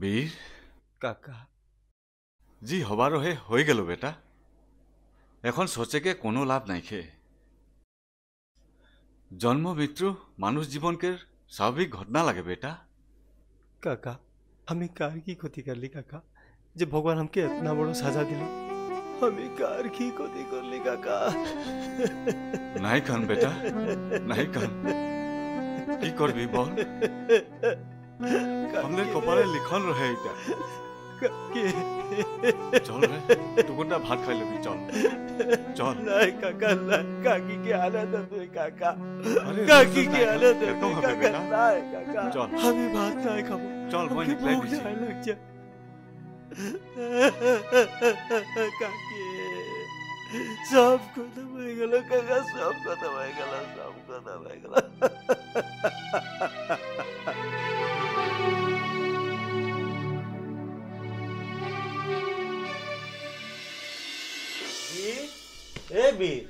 বীৰ? কাকা। যি হবাৰহে হৈ গেলো বেটা। এখন চচেকে কোনো লাভ নাইখে। জন্ম মৃত্যু মানুষ জীৱনকে স্বাভাৱিক ঘটনা লাগে বেটা। কাকা আমি কাৰ কি ক্ষতি কৰিলি কাকা? যে ভগৱান আমাক এতনা বড় সাজা দিলে। আমি কাৰ কি ক্ষতি কৰিলি কাকা? নাই কান বেটা নাই কান কি কৰবি বল? हमने কপালে লিখন রহে এটা চল রে টুকুনটা ভাত খাই লবি চল চল नहीं काका नहीं काकी की हालत है तो काका अरे काकी रोज की नहीं हालत है खाते, तो क्यों काका हमें बेटा? नहीं काका चल। हमें भात नहीं खाबो चल, मैं हमके निकलाई भूख पीछे। जाए लग जा काकी सब खत्म हो गया काका सब खत्म हो गया सब खत्म हो गया এ বীর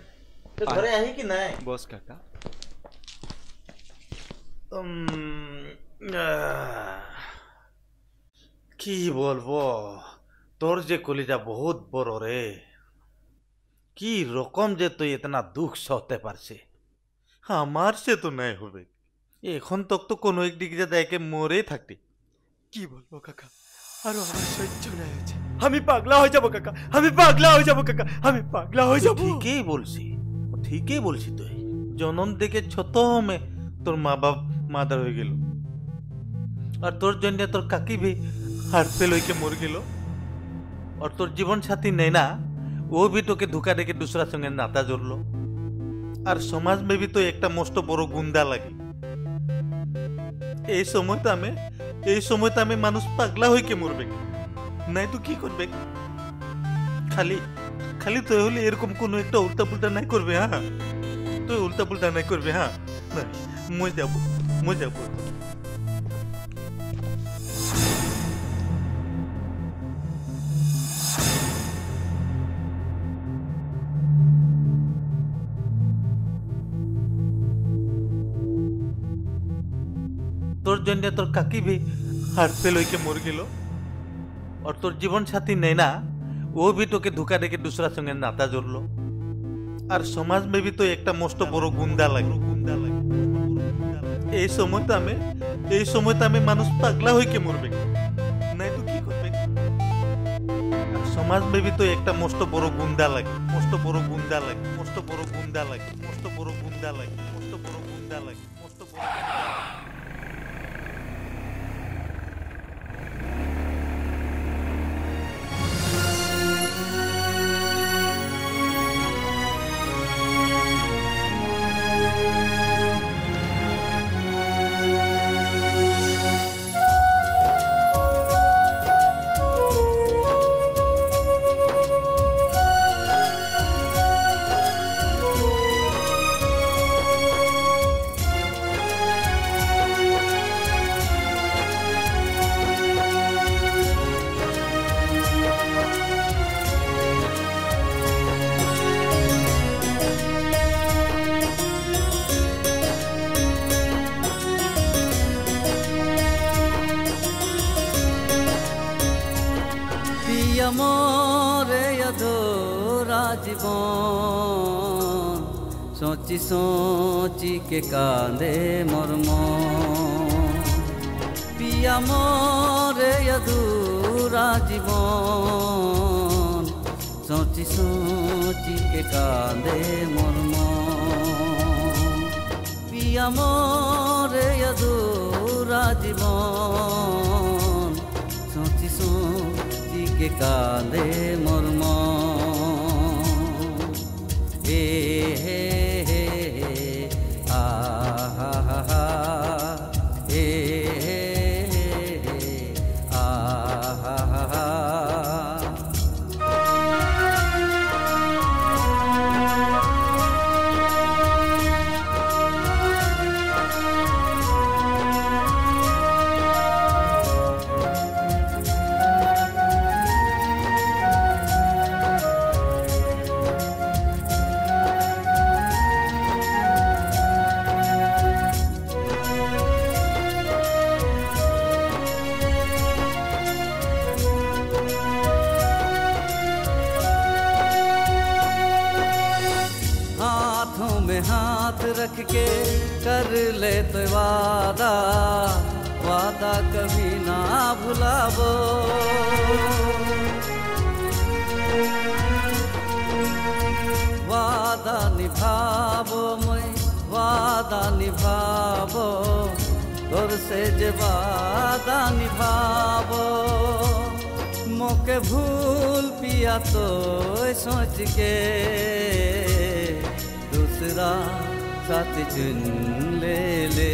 তো ঘরে আহি কি নাই বস কাকা উম, আহ, কি বলবো তোর যে কলিটা বহুত বড় রে কি রকম যে তুই এতনা দুঃখ সহতে পারছে আমার সে তো নাই হবে এখন তক তো কোনো একদিকে যে দেখে মরে থাকতে কি বলবো কাকা আরো আমার সহ্য নাই হচ্ছে আমি পাগলা হয়ে যাব কাকা। আমি পাগলা হয়ে যাব কাকা। আমি পাগলা হয়ে যাব। ঠিকই বলছি। ঠিকই বলছি তুই। জনম থেকে ছোট হমে তোর মা বাপ মাদার হয়ে গেল। আর তোর জন্য তোর কাকি ভি হারতে লইকে মর গেল। আর তোর জীবন সাথী নেই না ও ভি তোকে ধোকা রেখে দুসরার সঙ্গে নাতা জড়লো। আর সমাজ মে ভি তো একটা মস্ত বড় গুন্ডা লাগে। এই সময়টা আমি এই সময়টা আমি মানুষ পাগলা হইকে মরবে। নাই তো কি করবে? খালি খালি তুই হলে এরকম কোনো একটা উল্টা পুল্টা নাই করবে হ্যাঁ? তুই উল্টা পুল্টা নাই করবে হ্যাঁ? মই যাব মই যাব। তোর জন্য তোর কাকি ভি হার্ট ফেল মর গেল। और তোর জীবন সাথী নেই না ও भी তোকে ধোকা দেখে दूसरा সঙ্গে নাতা জড়লো আর সমাজ মে भी তো একটা মস্ত বড় গুন্ডা লাগে গুন্ডা লাগে এই সময় তো আমি এই সময় তো আমি মানুষ পাগলা হইকে মরবে নাই তো কি করবে আর সমাজ মে भी তো একটা মস্ত বড় গুন্ডা লাগে মস্ত বড় গুন্ডা লাগে মস্ত বড় গুন্ডা লাগে মস্ত বড় গুন্ডা লাগে মস্ত বড় গুন্ডা লাগে মস্ত বড় সোচি কে কাঁদে মর্ম পিয়া মরে অধুরা জীবন সোচি সোচি কে কাঁদে মর্ম পিয়া মরে অধুরা জীবন সোচি সোচি কে কাঁদে মর্ম वादा निभाबो तोर से जे वादा निभाबो मोके भूल पिया तो सोच के दूसरा साथ चुन ले ले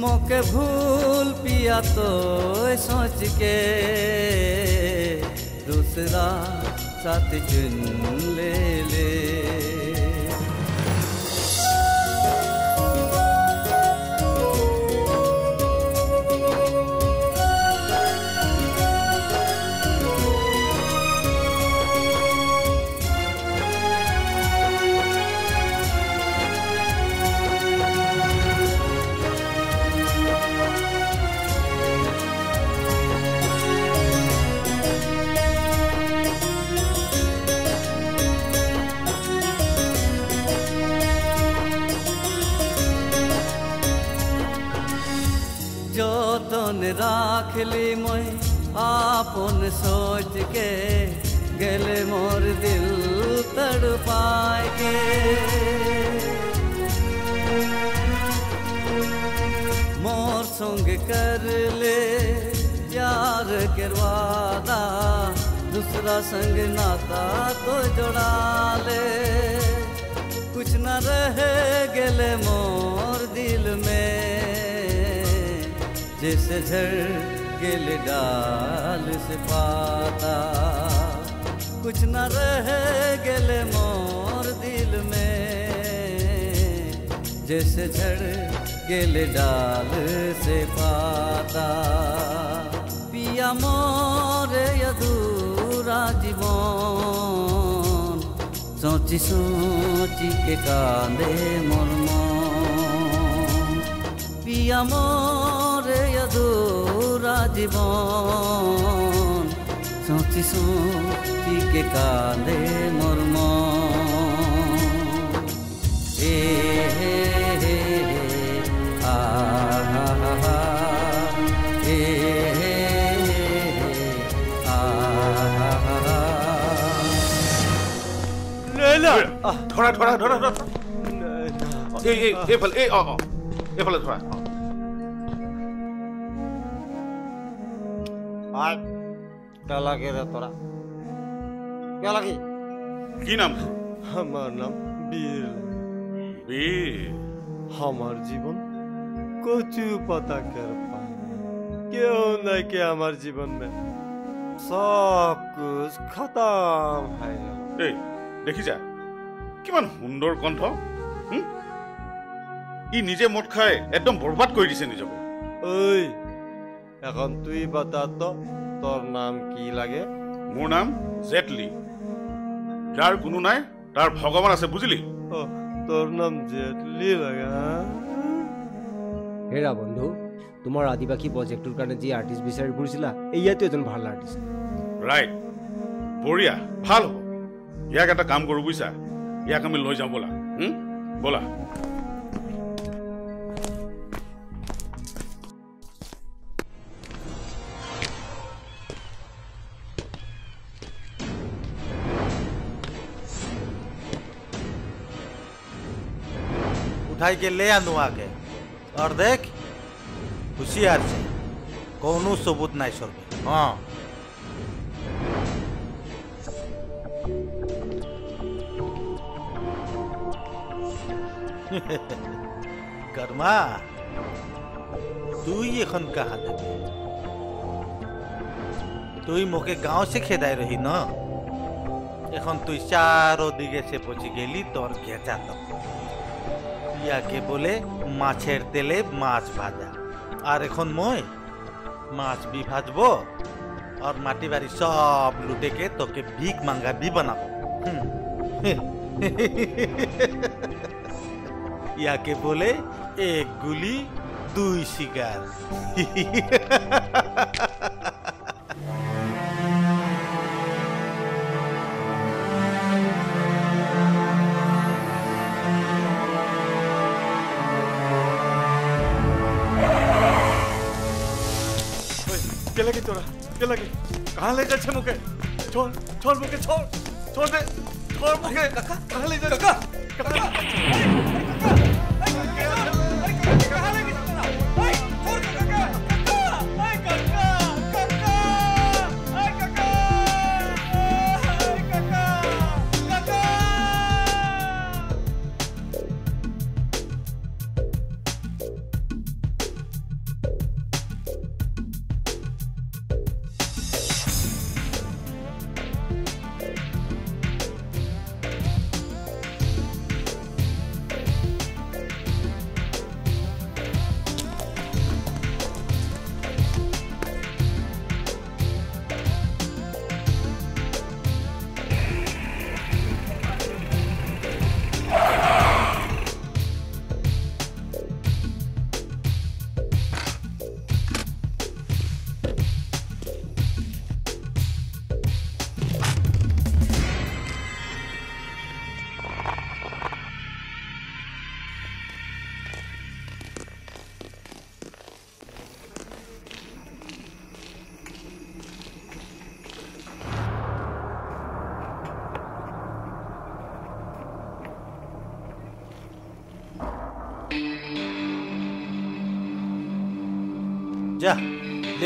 मोके भूल पिया तो सोच के दूसरा साथ चुन ले ले राखली मई आपन सोच के गल मोर दिल तड़पाए के मोर संग कर ले प्यार करवादा दूसरा संग नाता तो जोड़ा ले कुछ न रह गल मोर दिल में। जैसे झड़ गेल डाल से पाता कुछ न रह गेले मोर दिल में। जैसे झड़ गेल डाल से पाता पिया मोर अधूरा जीवन। सोची सोची के कांदे मोर मन amore adora জীবন সচি সুকে কাঁদে মোর এ হে হে আ হা হা এ হে ধরা ধরা ধরা ধরা এই এই এফালে এই অ এফালে ধরা ভাই পেলা কে রে কি? নাম? তোর আমার নাম বীর। বীর? আমার জীবন কচু পাতা কের কেউ নাই কে আমার জীবন মে। সব খতম হয়ে গেল। দেখিছা কিমান সুন্দৰ কণ্ঠ ই নিজে মদ খাই একদম বৰবাদ কৰি দিছে নিজকে। ঐ এখন তুই বাতা তো তোৰ নাম কি লাগে? মোৰ নাম জেটলি। যাৰ কোনো নাই তাৰ ভগৱান আছে বুজিলি? ও, তোৰ নাম জেটলি লাগে? হেৰা বন্ধু তোমাৰ আদিবাসী প্ৰজেক্টটোৰ কাৰণে যি আৰ্টিষ্ট বিচাৰি ফুৰিছিলা এয়াতো এজন ভাল আৰ্টিষ্ট ৰাইট বঢ়িয়া ভাল হ'ব। ইয়াক এটা কাম কৰোঁ বুজিছা ইয়াক আমি লৈ যাওঁ ব'লা। হুম? ব'লা। उठाई के ले आनू आके और देख होशियार से कोनो सबूत नहीं छोड़बे हाँ <laughs> कर्मा তুই এখন কাহা যাবি তুই মোকে গাঁও সে খেদাই রহি ন এখন তুই চারোদিকে সে পৌঁছে গেলি তোর ঘেঁচা তো ইয়াকে বলে মাছের তেলে মাছ ভাজা আর এখন মই মাছ বি ভাজবো আর মাটি বাড়ি সব লুটেকে তোকে ভিক মাঙ্গা বি বানাবো হুম। ইয়াকে বলে এক গুলি দুই শিকার के लगे कहाँ ले जाए मुके छोड़ छोड़ मुके छोड़ छोड़ दे छोड़ मुके काका कहाँ ले जाए काका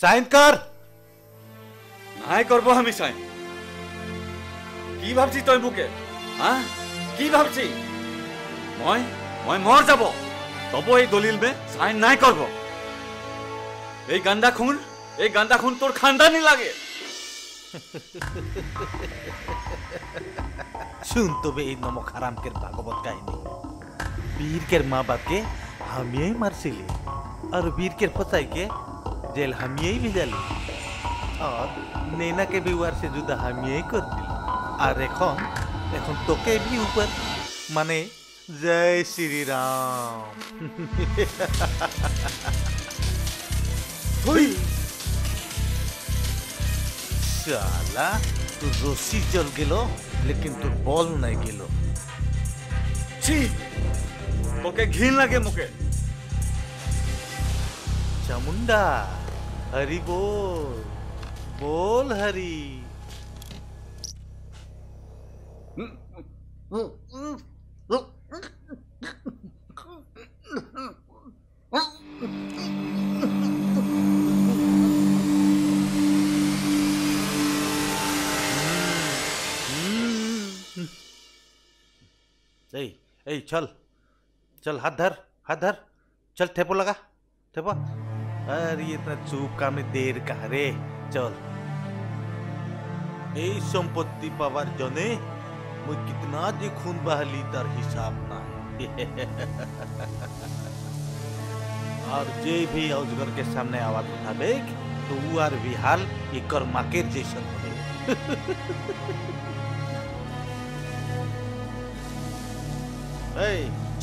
সাইন কর। নাই করব আমি সাইন। কি ভাবছি তই মুকে হ্যাঁ কি ভাবছি মই মই মর যাব। তবু এই দলিল মে সাইন নাই করব। এই গান্দা খুন এই গান্দা খুন তোর খানদানি লাগে। শুন তবে এই নমক হারামকের ভাগবত কাহিনী। বীরকের মা বাপকে হামিয়াই মারছিলি আর বীরকের ফসাইকে জেল হামিয়াই ভিজালি আর নেনাকে বিওয়ার সে জুদা হামিয়াই কর দিল আর এখন এখন তোকে ভি উপর মানে জয় শ্রীরাম। শালা তোর রশি জল গেল লেকিন তোর বল নাই গেল। ছি! তোকে ঘিন লাগে মুকে চামুন্ডা हरी बोल बोल हरी। चल चल हाथ धर हाथ धर। चल थेपो लगा थेपो। अरे ये इतना चुप काम में देर का रे चल এই সম্পত্তি পাওয়ার জন্যে মুই কিতনা যে খুন বাহালি তার হিসাব নাই और जे भी अजगर के सामने आवाज उठाबे तो उ आर भी हाल एकर माकेर जैसन होले <laughs> ए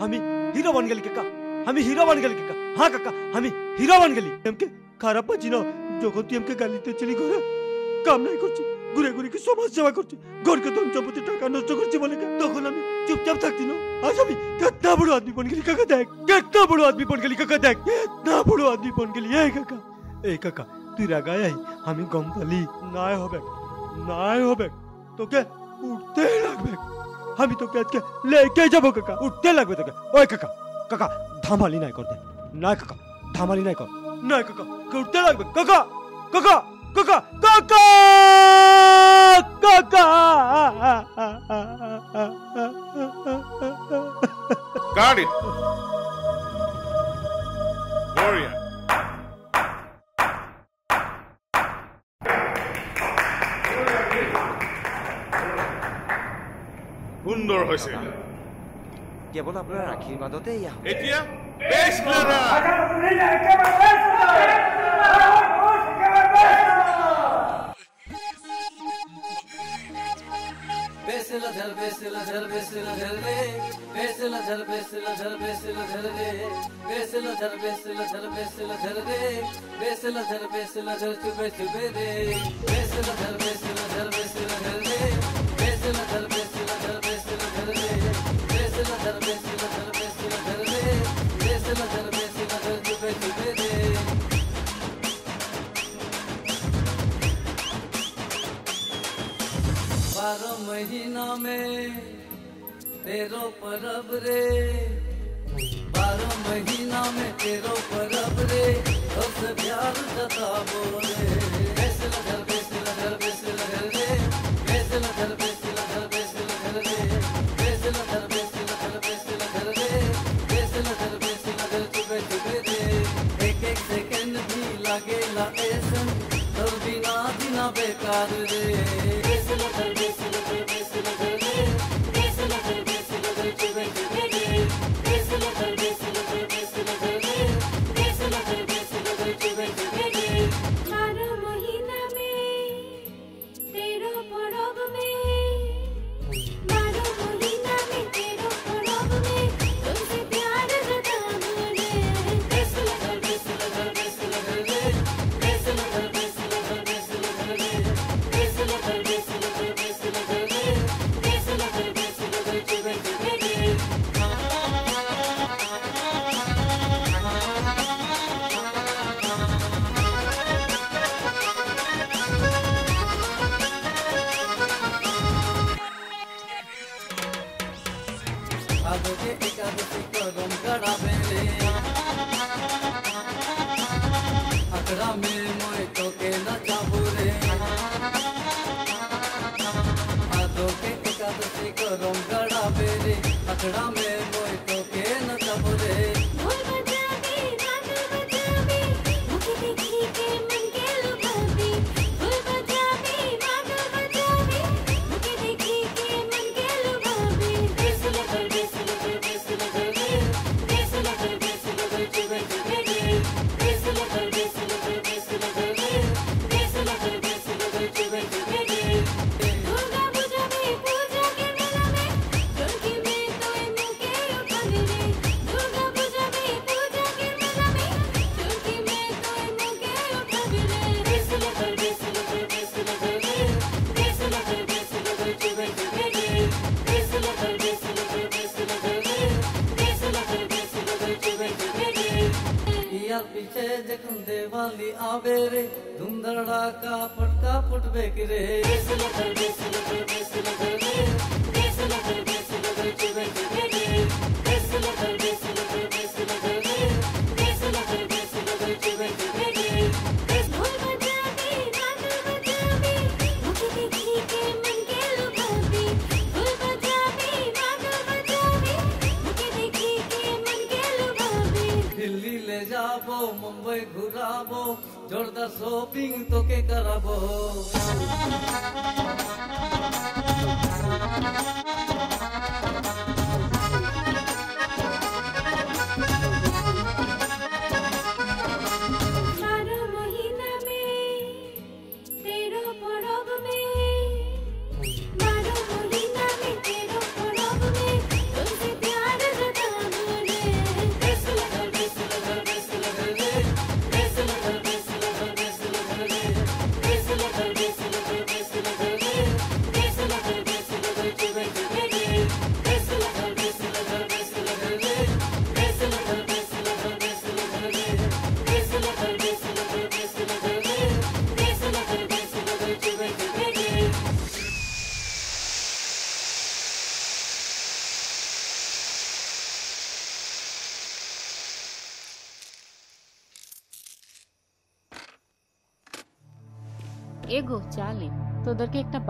हामी हिरो बनगली कक्का हामी हिरो बनगली कक्का हाँ कक्का हामी हिरो बनगली हमके खारा पाचिन जगती हमके गाली ते चली घर काम नहीं करछी ঘুরে ঘুরে কি সমাজ সেবা করছি ঘরকে ধন সম্পত্তি টাকা নষ্ট করছি বলে তখন আমি চুপচাপ থাকছি না আজ আমি কেতনা বড় আদমি বন গেলি কাকা দেখ কেতনা বড় আদমি বন গেলি কাকা দেখ কেতনা বড় আদমি বন গেলি এই কাকা এই কাকা তুই রাগায় আই আমি গম পালি নাই হবে নাই হবে তোকে উঠতেই লাগবে আমি তোকে আজকে লেকে যাবো কাকা উঠতে লাগবে তোকে ওই কাকা কাকা ধামালি নাই করতে না কাকা ধামালি নাই কর না কাকা উঠতে লাগবে কাকা কাকা কাকা কাকা কাকা Got it. Warrior. সুন্দৰ হৈছে কেৱল আপোনাৰ আশীৰ্বাদতে এয়া এতিয়া বেছ बेसला झल बेसला झल बेसला झल रे बेसला झल बेसला झल बेसला झल रे बेसला झल बेसला झल बेसला झल रे बेसला झल बेसला झल सुबह सुबह रे बेसला झल बेसला झल बेसला झल रे बेसला झल नज़र में सी महीना में तेरो परब रे। बारह महीना में तेरो परब रे। सब प्यार जता बोले। ऐसे नज़र बेसी नज़र बेसी नज़र रे। ऐसे नज़र बेसी Saturday.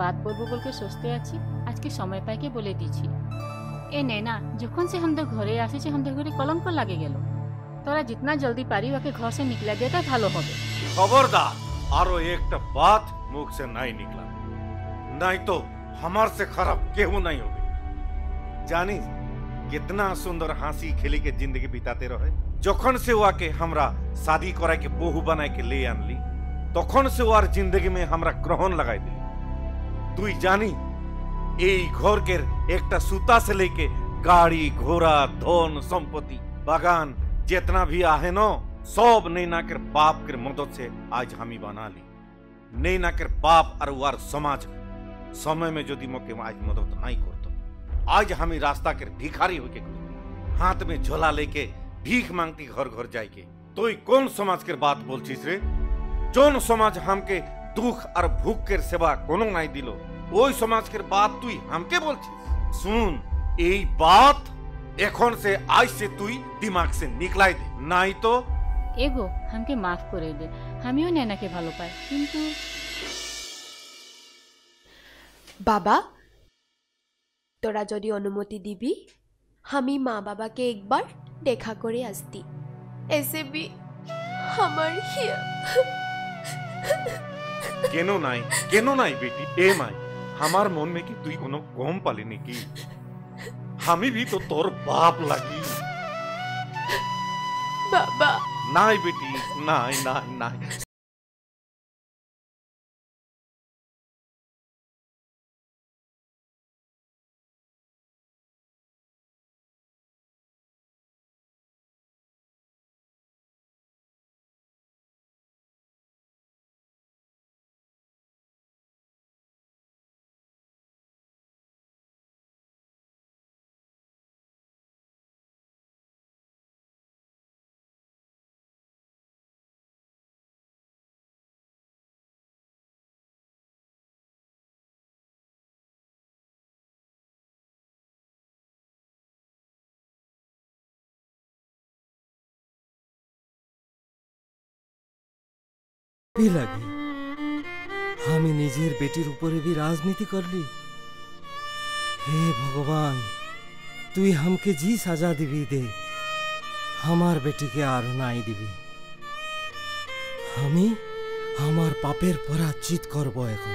তোদেরকে একটা বাত বলবো বলকে সোচতে আছি আজকে সময় পাইকে বলে দিছি এ নেনা যখন से हम ঘরে আসেছে আমাদের ঘরে কলঙ্ক লাগে গেল তোরা जितना जल्दी पारी ওকে घर से निकला देता ভালো হবে खबरदार आरो एक बात मुख से नहीं निकला नहीं तो हमार से खराब केहू नहीं होगी जानी कितना सुंदर हंसी खेली के जिंदगी बिताते रहे जखन से हुआ के हमरा शादी कराए के बहु बनाए के ले आनली तखन से वार जिंदगी में हमरा ग्रहण लगाई दिली তুই জানি, এই ঘরকের একটা সুতা से लेके गाड़ी घोड़ा धन संपत्ति बागान जितना भी आहे नो सब नैना के बाप के मदद से आज हमी बना ली नैना के बाप और वार समाज समय में यदि मोके आज मदद नहीं करतो आज हमी रास्ता के भिखारी होके हाथ में झोला लेके भीख मांगती घर घर जाके तो कौन समाज के बात बोल रे जोन समाज দুঃখ আর ভুকের সেবা কোনো নাই দিল। ওই সমাজের বাদ তুই আমকে বলছিস? শুন এই বাদ এখন সে আইসে তুই দিমাগ সে নিকলাই দে। নাই তো? এগো আমকে মাফ করে দে। আমিও নেনাকে ভালো পাই কিন্তু বাবা তোরা যদি অনুমতি দিবি আমি মা বাবাকে একবার দেখা করে আসতি। এসে বি আমার হিয়া কেন নাই? কেন নাই বেটি? এ মাই আমার মন মে কি তুই কোনো গম পালি নাকি? আমি ভি তো তোর বাপ লাগি। বাবা। নাই বেটি নাই নাই নাই। भी लगी আমি নিজের বেটির উপরে भी राजनीति करली हे भगवान তুই हमके जी सजा दिबी दे আমার বেটিকে আর নাই দিবি আমি আমার পাপের পরাচিত করব এখন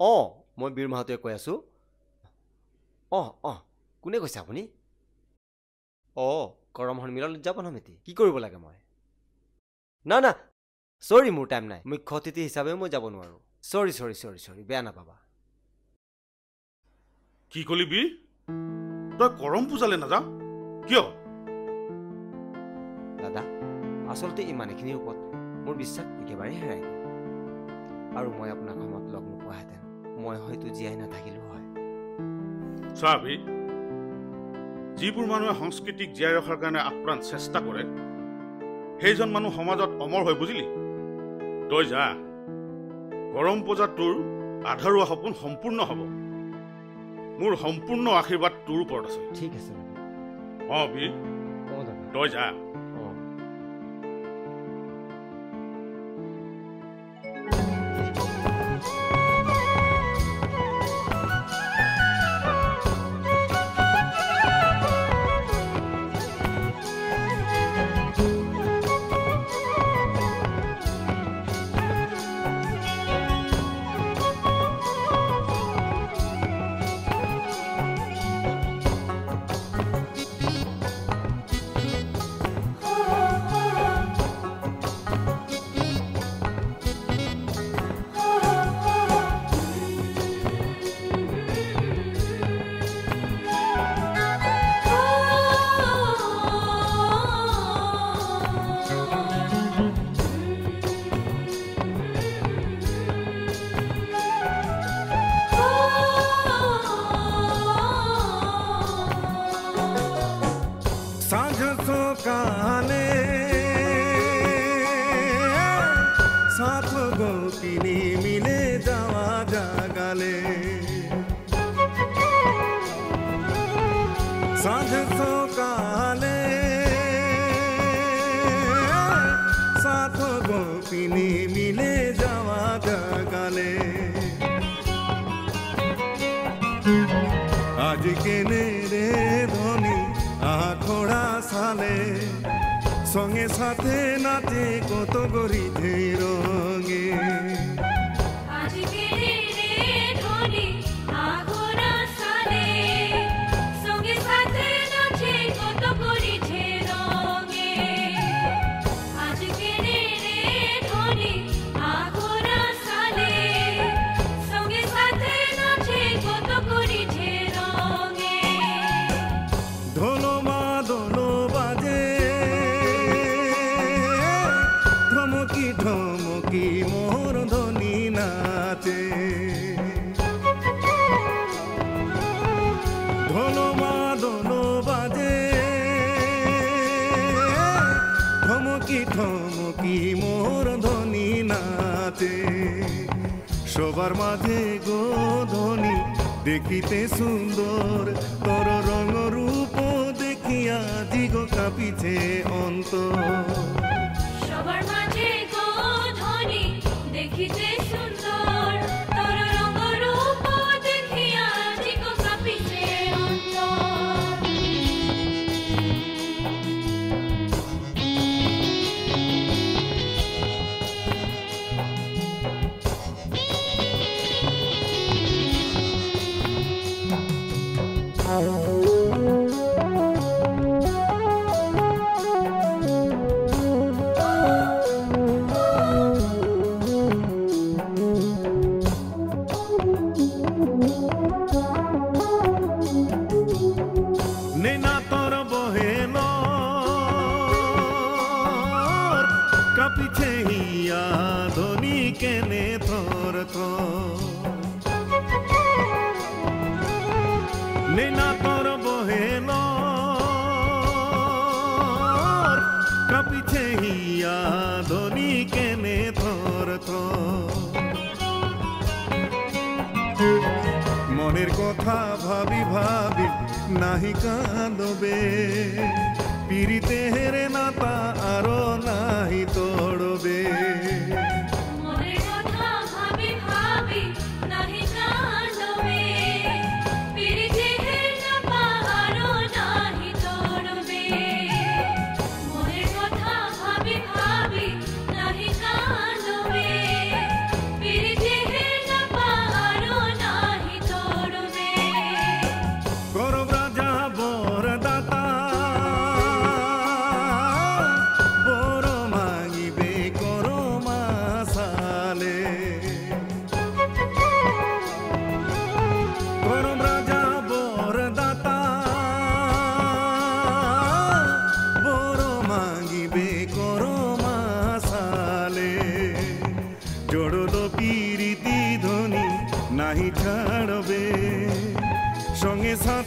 অঁ মই বীৰ মাহাতোৱে কৈ আছোঁ। অঁ অঁ কোনে কৈছে আপুনি? অঁ কৰম সন্মিলন উদযাপন সমিতি কি কৰিব লাগে মই? না না চৰি মোৰ টাইম নাই। মুখ্য অতিথি হিচাপে মই যাব নোৱাৰোঁ। চৰি চৰি চৰি চৰি বেয়া নাপাবা। কি কলি বীৰ? তই কৰম পূজালে নাযাওঁ? কিয়? দাদা আচলতে এই মানুহখিনিৰ ওপৰত মোৰ বিশ্বাস একেবাৰে হেৰাই গ'ল। আৰু মই আপোনাক সময়ত লগ নোপোৱাহেঁতেন। মই হয়তো জীয়াই নাথাকিলো হয়। চাবি যিবোৰ মানুহে সংস্কৃতিক জীয়াই ৰখাৰ কাৰণে আপ্ৰাণ চেষ্টা কৰে সেইজন মানুহ সমাজত অমৰ হয় বুজিলি? তই যা। গৰম পূজাত তোৰ আধাৰুৱা সপোন সম্পূৰ্ণ হ'ব। মোৰ সম্পূৰ্ণ আশীৰ্বাদ তোৰ ওপৰত আছে। ঠিক আছে অঁ বীৰ। তই যা। সকালে সাথ গোপিনী মিলে যাওয়া জাগালে। সঙ্গে সাথে নাচে কত গরিধে দেখিতে সুন্দর। তোর রঙ রূপ দেখিয়া দিগ কাঁপিছে অন্তর।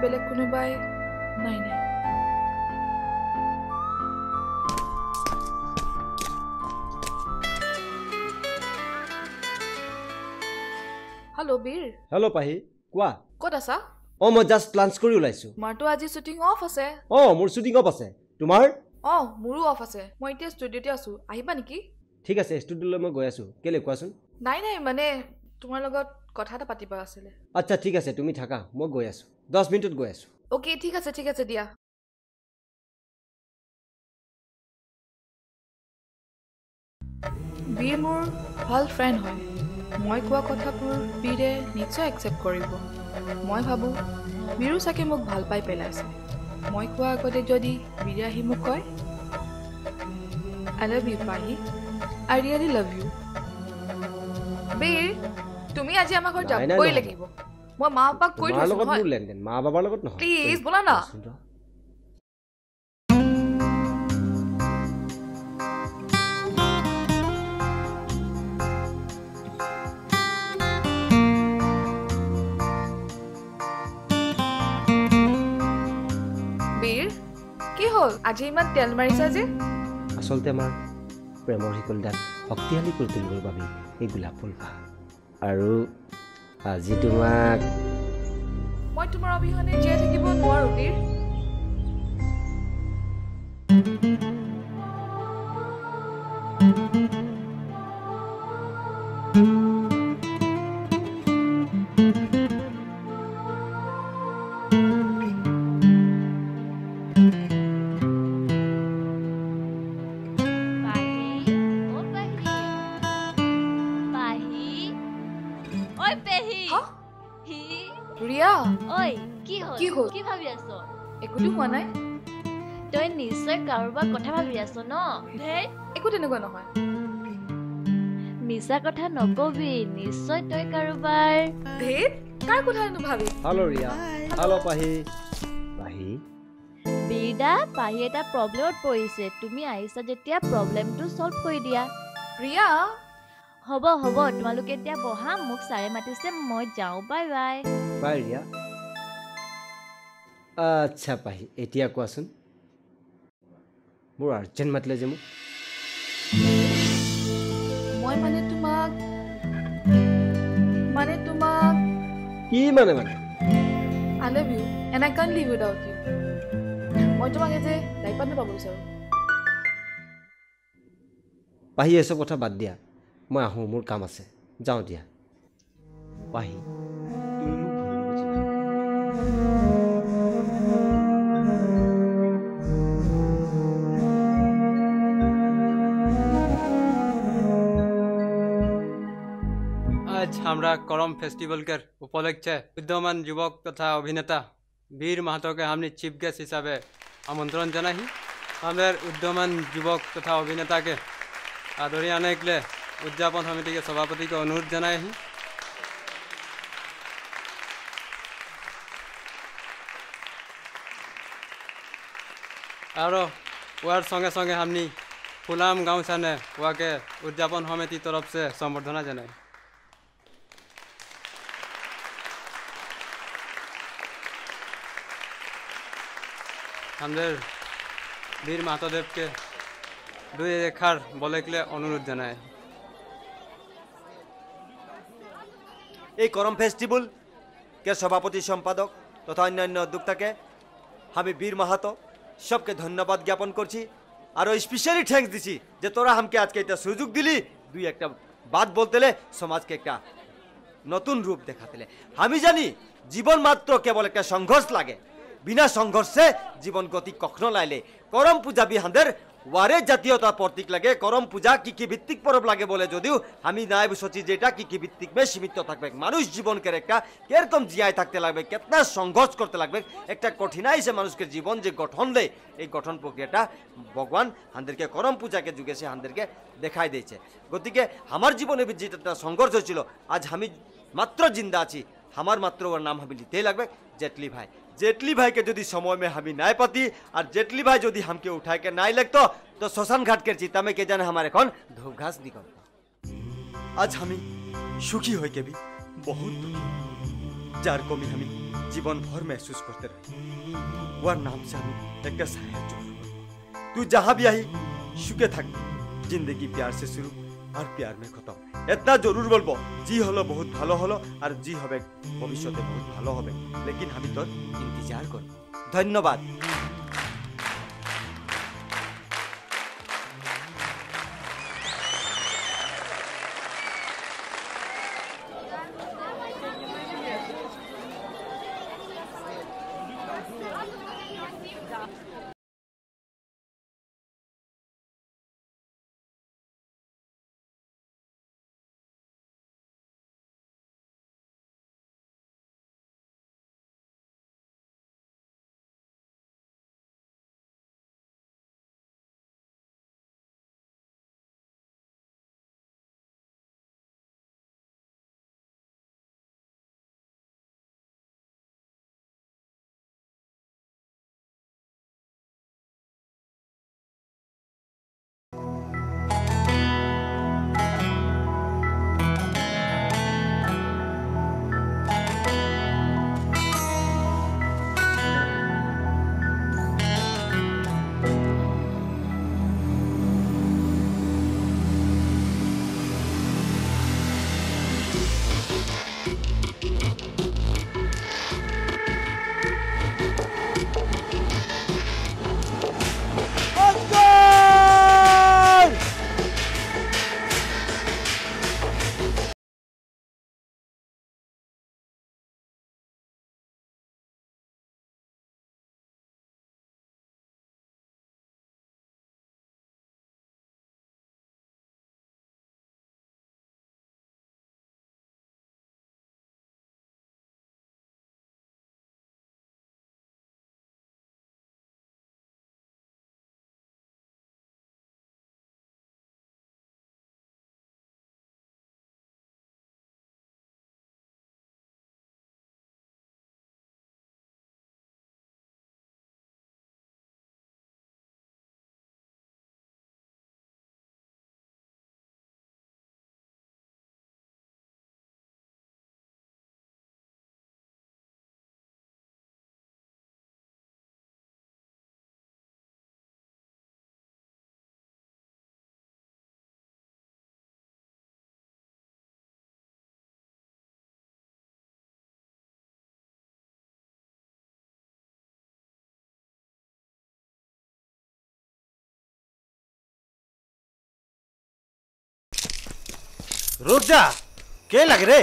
বেলেগ কোনোবাই নাই নাই হেল্ল' বীৰ হেল্ল' পাহি কোৱা ক'ত আছা অঁ মই জাষ্ট লাঞ্চ কৰি ওলাইছো। তোমাৰতো আজি শ্বুটিং অফ আছে। অঁ মোৰ শ্বুটিং অফ আছে। তোমাৰ? অঁ মোৰো অফ আছে। মই এতিয়া ষ্টুডিঅ'তে আছোঁ। আহিবা নেকি? ঠিক আছে ষ্টুডিঅ'লৈ মই গৈ আছোঁ। কেলৈ কোৱাচোন? নাই নাই মানে তোমাৰ লগত কথা এটা পাতিব আছিলে। আচ্ছা ঠিক আছে তুমি থাকা মই গৈ আছোঁ। দহ মিনিটত গৈ আছোঁ। অ'কে ঠিক আছে ঠিক আছে দিয়া। বীৰ মোৰ ভাল ফ্ৰেণ্ড হয়। মই কোৱা কথাবোৰ বীৰে নিশ্চয় একচেপ্ট কৰিব। মই ভাবোঁ বীৰো চাগে মোক ভাল পাই পেলাইছে। মই কোৱা আগতে যদি বীৰে আহি মোক কয় আই লাভ ইউ পাহি। I really love you Bir তুমি আজি আমাৰ ঘৰত যাবই। লাগিব। মই মা পাপাক কৈ লগত মোৰ লেনদেন মা বাবাৰ লগত নহয়। প্লিজ ব'লা না। বীৰ কি হ'ল? আজি ইমান তেল মাৰিছা যে। আচলতে আমাৰ প্ৰেমৰ শিকলিডাল শক্তিশালী কৰি তুলিবৰ বাবে এই গোলাপ ফুল পাহ আৰু আজি তোমাক মই তোমাৰ অবিহনে জীয়াই থাকিব নোৱাৰো হ'ল কি ভাবি আছ? একোতো হোৱা নাই। তই নিশ্চয় কাৰোবাৰ কথা ভাবি আছ ন? ধেই একো তেনেকুৱা নহয়। মিছা কথা নকবি নিশ্চয় তই কাৰোবাৰ। ধেত কাৰ কথানো ভাবি? হেল্ল' ৰিয়া হেল্ল' পাহি। পাহি? বিদা পাহি এটা প্ৰব্লেমত পৰিছে। তুমি আহিছা যেতিয়া প্ৰব্লেমটো ছল্ভ কৰি দিয়া। ৰিয়া? হ'ব হ'ব তোমালোকে এতিয়া বহা মোক ছাৰে মাতিছে মই যাওঁ বাই বাই। বাই ৰিয়া। আচ্ছা পাহি এতিয়া কোৱাচোন। মোৰ আৰ্জেণ্ট মাতিলে যে মোক। মই মানে তোমাক মানে তোমাক। কি মানে মানে? I love you and I can live without you মই তোমাক এজ এ লাইফ পাৰ্টনাৰ পাব বিচাৰোঁ। পাহি এচব কথা বাদ দিয়া। মই আহোঁ মোৰ কাম আছে। যাওঁ দিয়া। পাহি। তুমি মোক हमरा करम फेस्टिवल के उपलक्ष्य विद्यमान युवक तथा अभिनेता वीर महतो के हमने चीफ गेस्ट हिसाब से आमंत्रण जाना ही हमारे उद्यमान युवक तथा अभिनेता के आदरी आने के लिए उद्यापन समिति के सभापति को अनुरोध जाना ही और वार संगे संगे हमनी फुलाम गाँव सामने वहाँ के उद्यापन समिति तरफ़ से संवर्धना जाना আমাদের বীর মাহাতোদেবকে দুই এখার বলে গেলে অনুরোধ জানায় এই করম ফেস্টিভ্যাল কে সভাপতি, সম্পাদক তথা অন্যান্য উদ্যোক্তাকে আমি বীর মাহাতো সবকে ধন্যবাদ জ্ঞাপন করছি। আর স্পেশালি থ্যাঙ্কস দিছি যে তোরা আমাকে আজকে এটা সুযোগ দিলি, দুই একটা বাদ বলতেলে, সমাজকে একটা নতুন রূপ দেখাতেলে। আমি জানি জীবন মাত্র কেবল একটা সংঘর্ষ লাগে। বিনা সংঘর্ষে জীবন গতি কখনো লাইলে করম পূজা বিহানদের ওয়ারে জাতীয়তা প্রতীক লাগে। করম পূজা কি কি ভিত্তিক পরব লাগে বলে যদিও আমি নায়ব সচিব যেটা কি কি ভিত্তিক মে সীমিত থাকবে। মানুষ জীবনকে একটা কেরকম জিয়ায় থাকতে লাগবে, কেতনা সংঘর্ষ করতে লাগবে। একটা কঠিনাই সে মানুষকে জীবন যে গঠন দেয় এই গঠন প্রক্রিয়াটা ভগবান হাঁদেরকে করম পূজাকে যুগে সে হাঁদেরকে দেখাই দিয়েছে। গতিকে আমার জীবনে যেটা সংঘর্ষ হয়েছিল আজ আমি মাত্র জিন্দা আছি। আমার মাত্র ওর নাম আমি নিতেই লাগবে, জেটলি ভাই। जेटली भाई के यदि समय में हमी नाय पाती और जेटली भाई यदि हमके उठाए के नाय लगतो तो श्मशान घाट के चिता में के जाने हमारे कौन? धूप घास निकल आज हमी सुखी हो के भी बहुत दुखी। जार को हमी जीवन भर महसूस करते रहे। वह नाम से हमें एक सहायक तू जहाँ भी आई सुखे थक ज़िंदगी प्यार से शुरू আর প্যার মে খতম। এতনা জরুর বলব, জি হলো বহুত ভালো হলো আর জি হবে, ভবিষ্যতে বহুত ভালো হবে। লেকিন আমি তোর ইন্তজার করব। ধন্যবাদ। रुक जा। के लग रे?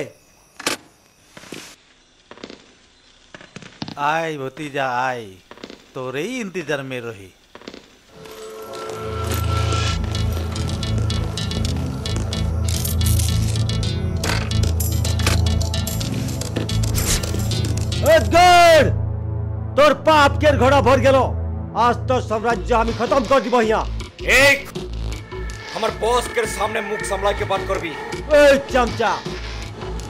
आय भतीजा, आय। तोरे ही इंतज़ार में रही। तोर पाप के घोड़ा भर गेलो। आज तो साम्राज्य हम खत्म कर दी यहाँ एक, हमारे बॉस के सामने मुख संभाल के बात करबी। চামচা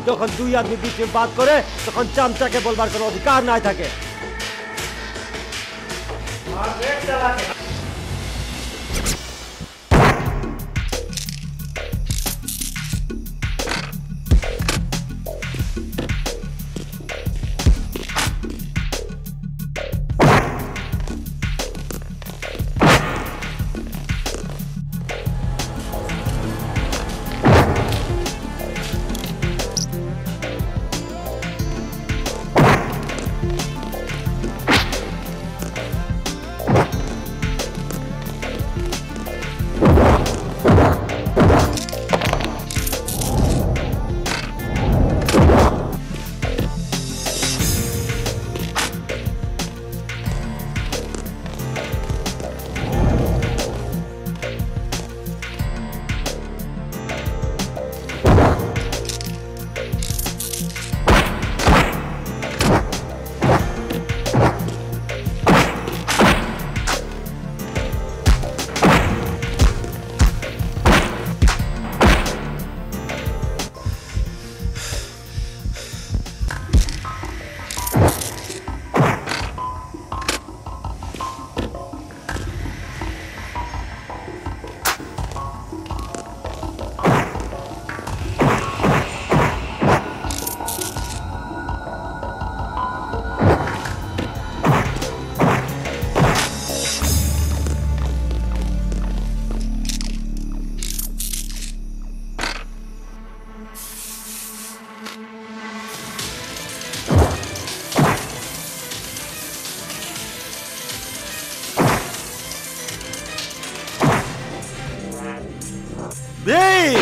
যখন দুই আদমি বিচে বাদ করে তখন চামচাকে বলবার কোনো অধিকার নাই থাকে Big!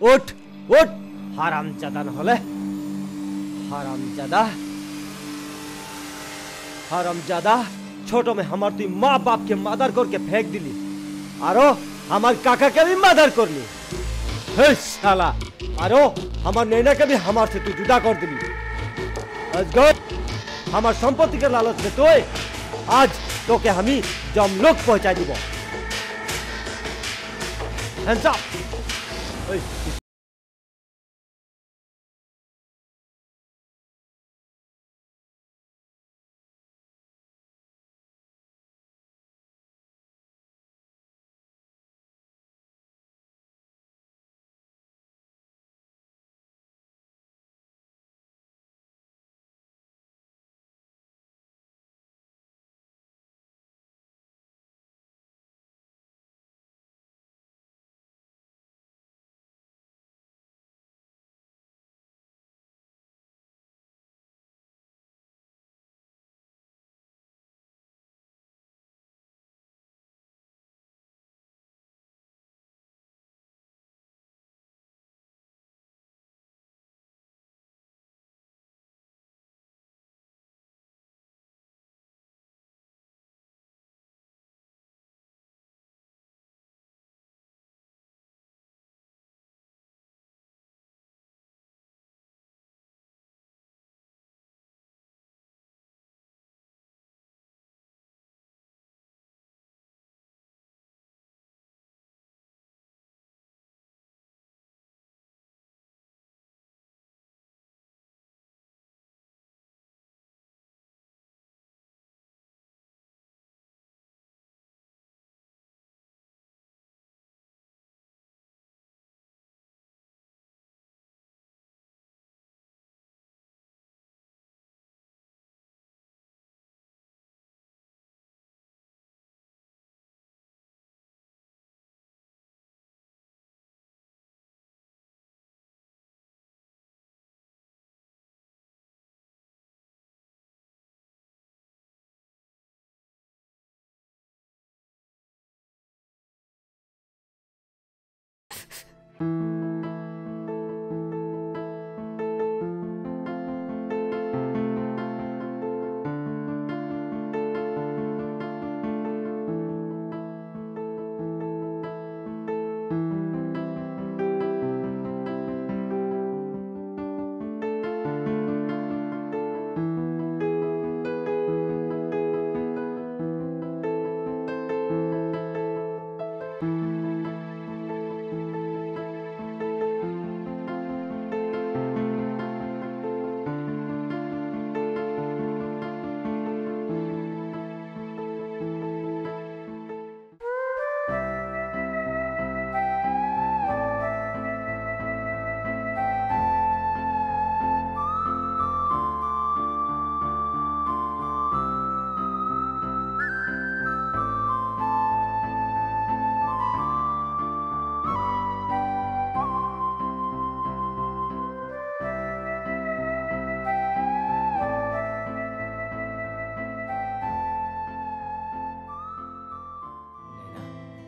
ওঠ ওঠ হারামজাদা না হলে? হারামজাদা হারামজাদা ছোট মে আমার তুই মা বাপকে মাদার করকে ফেক দিলি। আরও আমার কাকাকে আমি মাদার করলি। হে শালা। हे साला आरो हमार नैना के भी हमार से तू जुदा कर दिली अजगर हमार संपत्ति के लालच में तोय आज तो के हमी जमलोक पहुंचा दीबो हैंड्स अप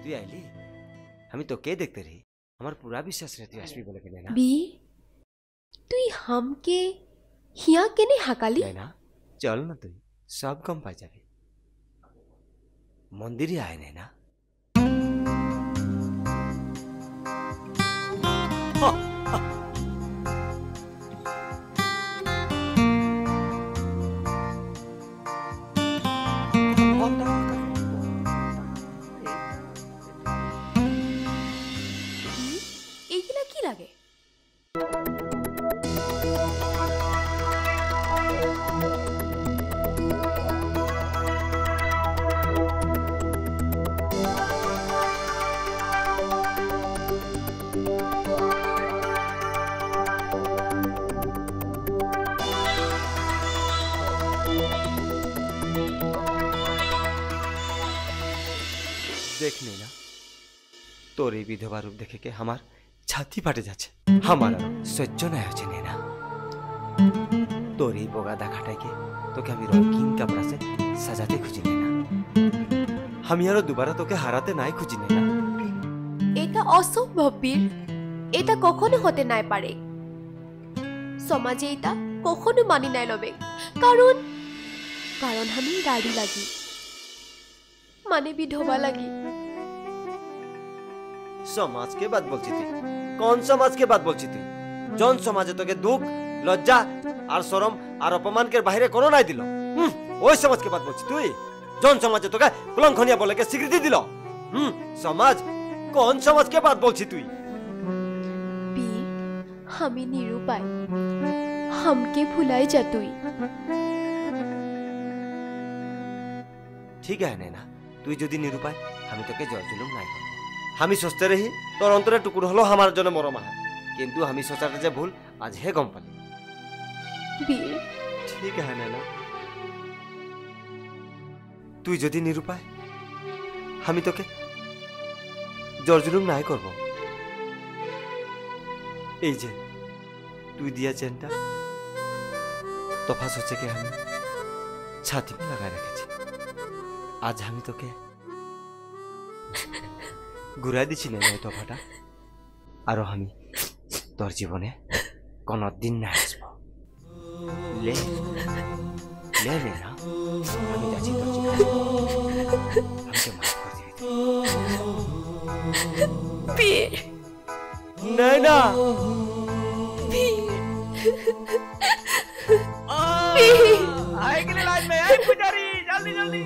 भी ಆಗ್ಲಿ हमें तो के देखते रही। हमार पूरा विश्वास रहती हस्बी बोले के नैना बी तू ही हम के हिया के नहीं हकाली नैना चल ना तू सब कम पा जाबे मंदिर ही आए नैना हाँ। लगे देख ना तोरे विधवा रूप देखे के हमारे ছাতি ফাটে যাচ্ছে আমার সহ্য নাই হচ্ছে নেনা তোর এই বোগা দেখাটাকে তোকে আমি রঙিন কাপড়া সে সাজাতে খুঁজি না আমি আরও দুবারা তোকে হারাতে নাই খুঁজি না এটা অসম্ভব বীর এটা কখনো হতে নাই পারে সমাজে এটা কখনো মানি নাই লবে কারণ কারণ আমি গাড়ি লাগি মানে বিধবা লাগি সমাজ কে বাদ বলছি তুই কোন সমাজ কে বাদ বলছি তুই? জন সমাজে তোকে দুঃখ লজ্জা আর শরম আর অপমানকে বাইরে কোনো নাই দিল। হুম, ওই সমাজকে বাদ বলছি তুই? জন সমাজে তোকে কুলঙ্খনিয়া বলে স্বীকৃতি দিল? হুম সমাজ কোন সমাজকে বাদ বলছি তুই? আমি নিরুপায়। হামকে ভুলাই যা তুই। ঠিক আছে না তুই যদি নিরুপায় আমি তোকে জল জুলুম নাই আমি সস্তে রহি তোর অন্তরে টুকুর হলো আমার জন্য মরম। আহা কিন্তু আমি সোচাটা যে ভুল আজ হে গম পালি। বীর ঠিক আছে না তুই যদি নিরুপায় আমি তোকে জল জুলুম নাই করব। এই যে তুই দিয়া চেনটা তফাস হচ্ছে কি আমি ছাতি লাগায় রেখেছি। আজ আমি তোকে ঘুরাই না তফাটা আর আমি তোর জীবনে কোনদিন না আসব লে লে লে না আমি যাচ্ছি তোর জীবনে মাফ করে না না আয় লাইন মে আয় পূজারি জলদি জলদি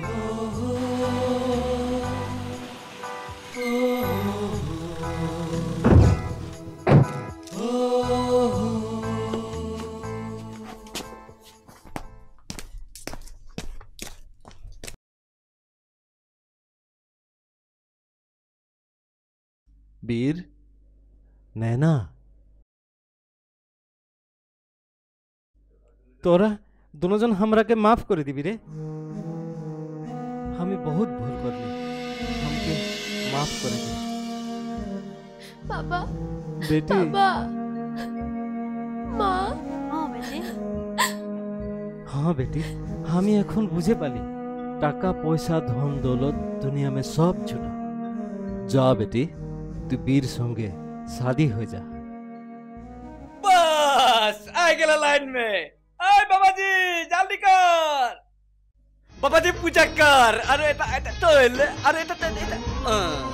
বীর নয়না। তোরা দুজন हमरा के माफ कर দিবি রে। আমি বহুত माफ कर दे বাবা बेटी বাবা মা হ্যাঁ বেটি हाँ बेटी আমি এখন বুঝে পালি টাকা পয়সা ধন দৌলত দুনিয়া में सब छूटा जा बेटी तू वीर संगे शादी हो जा बस आ गया लाइन में आए बाबा जी जल्दी कर बाबा जी पूजा कर अरे এটা এটা তোল अरे এটা এটা <laughs>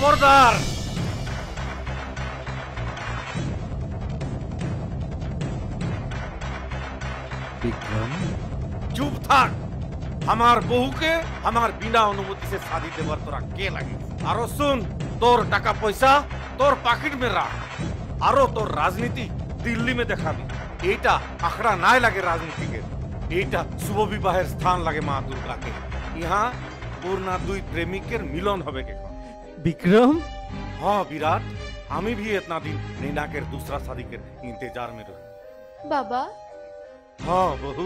Mordar! চুপ থাক আমার বহুকে আমার বিনা অনুমতি से शादी দেবার তোরা কে লাগে আরো শুন তোর টাকা পয়সা তোর পকেট में রাখ আরো তোর রাজনীতি দিল্লি में দেখাবি এইটা আখড়া নাই লাগে রাজনীতিকে এইটা শুভ বিবাহের স্থান লাগে মা দুর্গাকে ইহা পূর্ণা দুই প্রেমিকের মিলন হবে কে বিক্রম हाँ विराट हमें भी इतना दिन नैना के दूसरा शादी के इंतजार में रहे বাবা हाँ बहू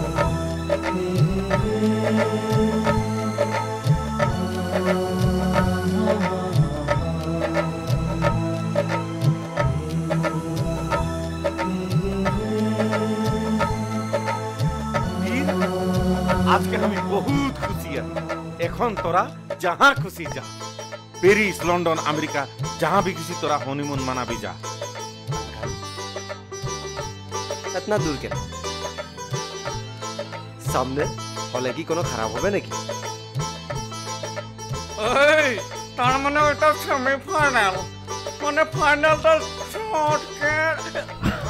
वीर आज के हमें बहुत खुशी है এখন তোরা जहाँ खुशी जा पेरिस लंदन अमेरिका जहाँ भी किसी तोरा हनीमून मनाबी जा এতনা দূর কেন সামনে? হলে কি কোনো খারাপ হবে নাকি? তার মানে ওটা সেমি ফাইনাল মানে ফাইনালটা শর্টকে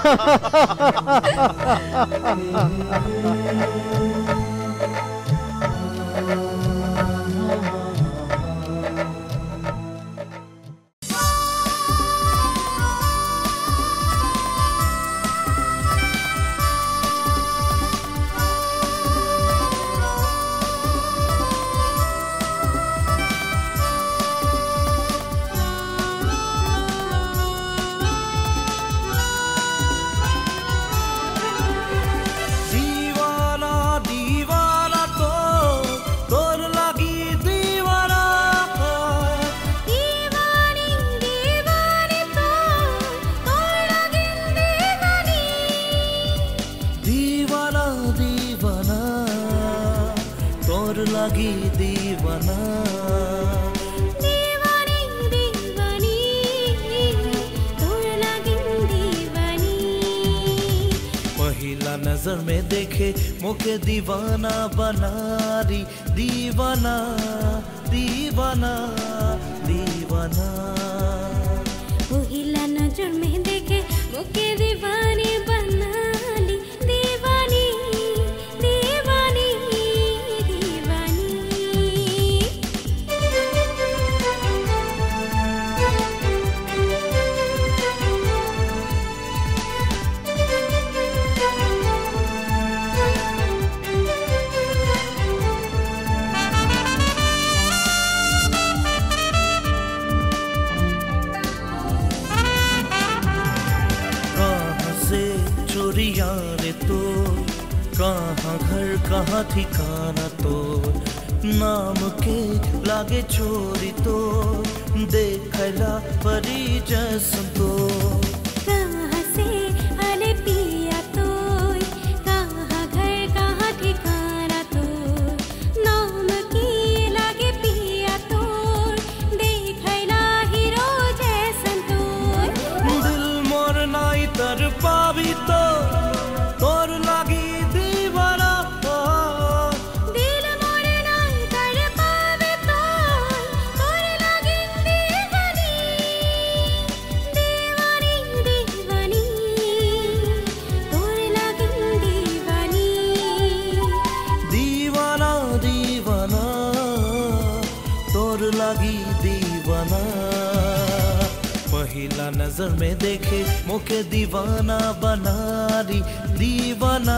Ha ha ha ha ha ha ha ha ha দিবানারি দিবানা দিবানা দিবানা ওহিলা নজর মে দেখে মুখে দিবানি বানা ठिकाना तो नाम के लागे चोरी तो देखला परी जैसन तो। नज़र में देखे मुके दीवाना बनारी दीवाना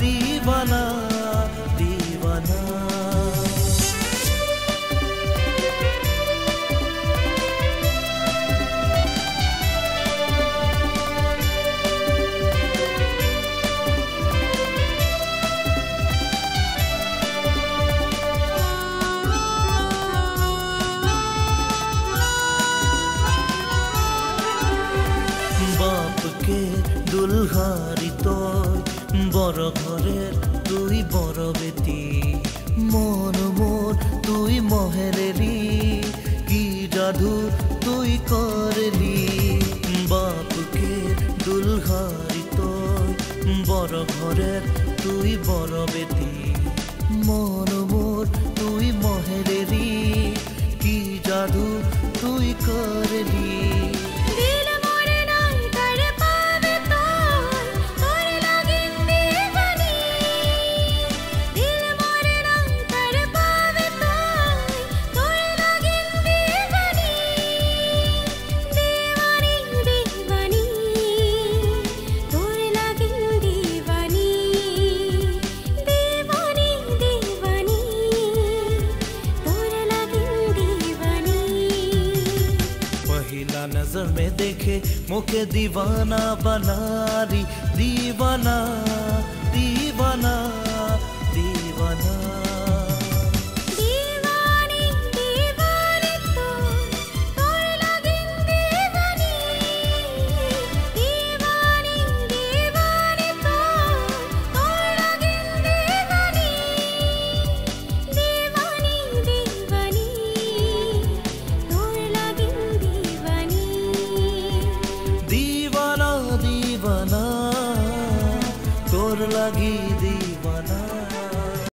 दीवाना दीवाना। বড়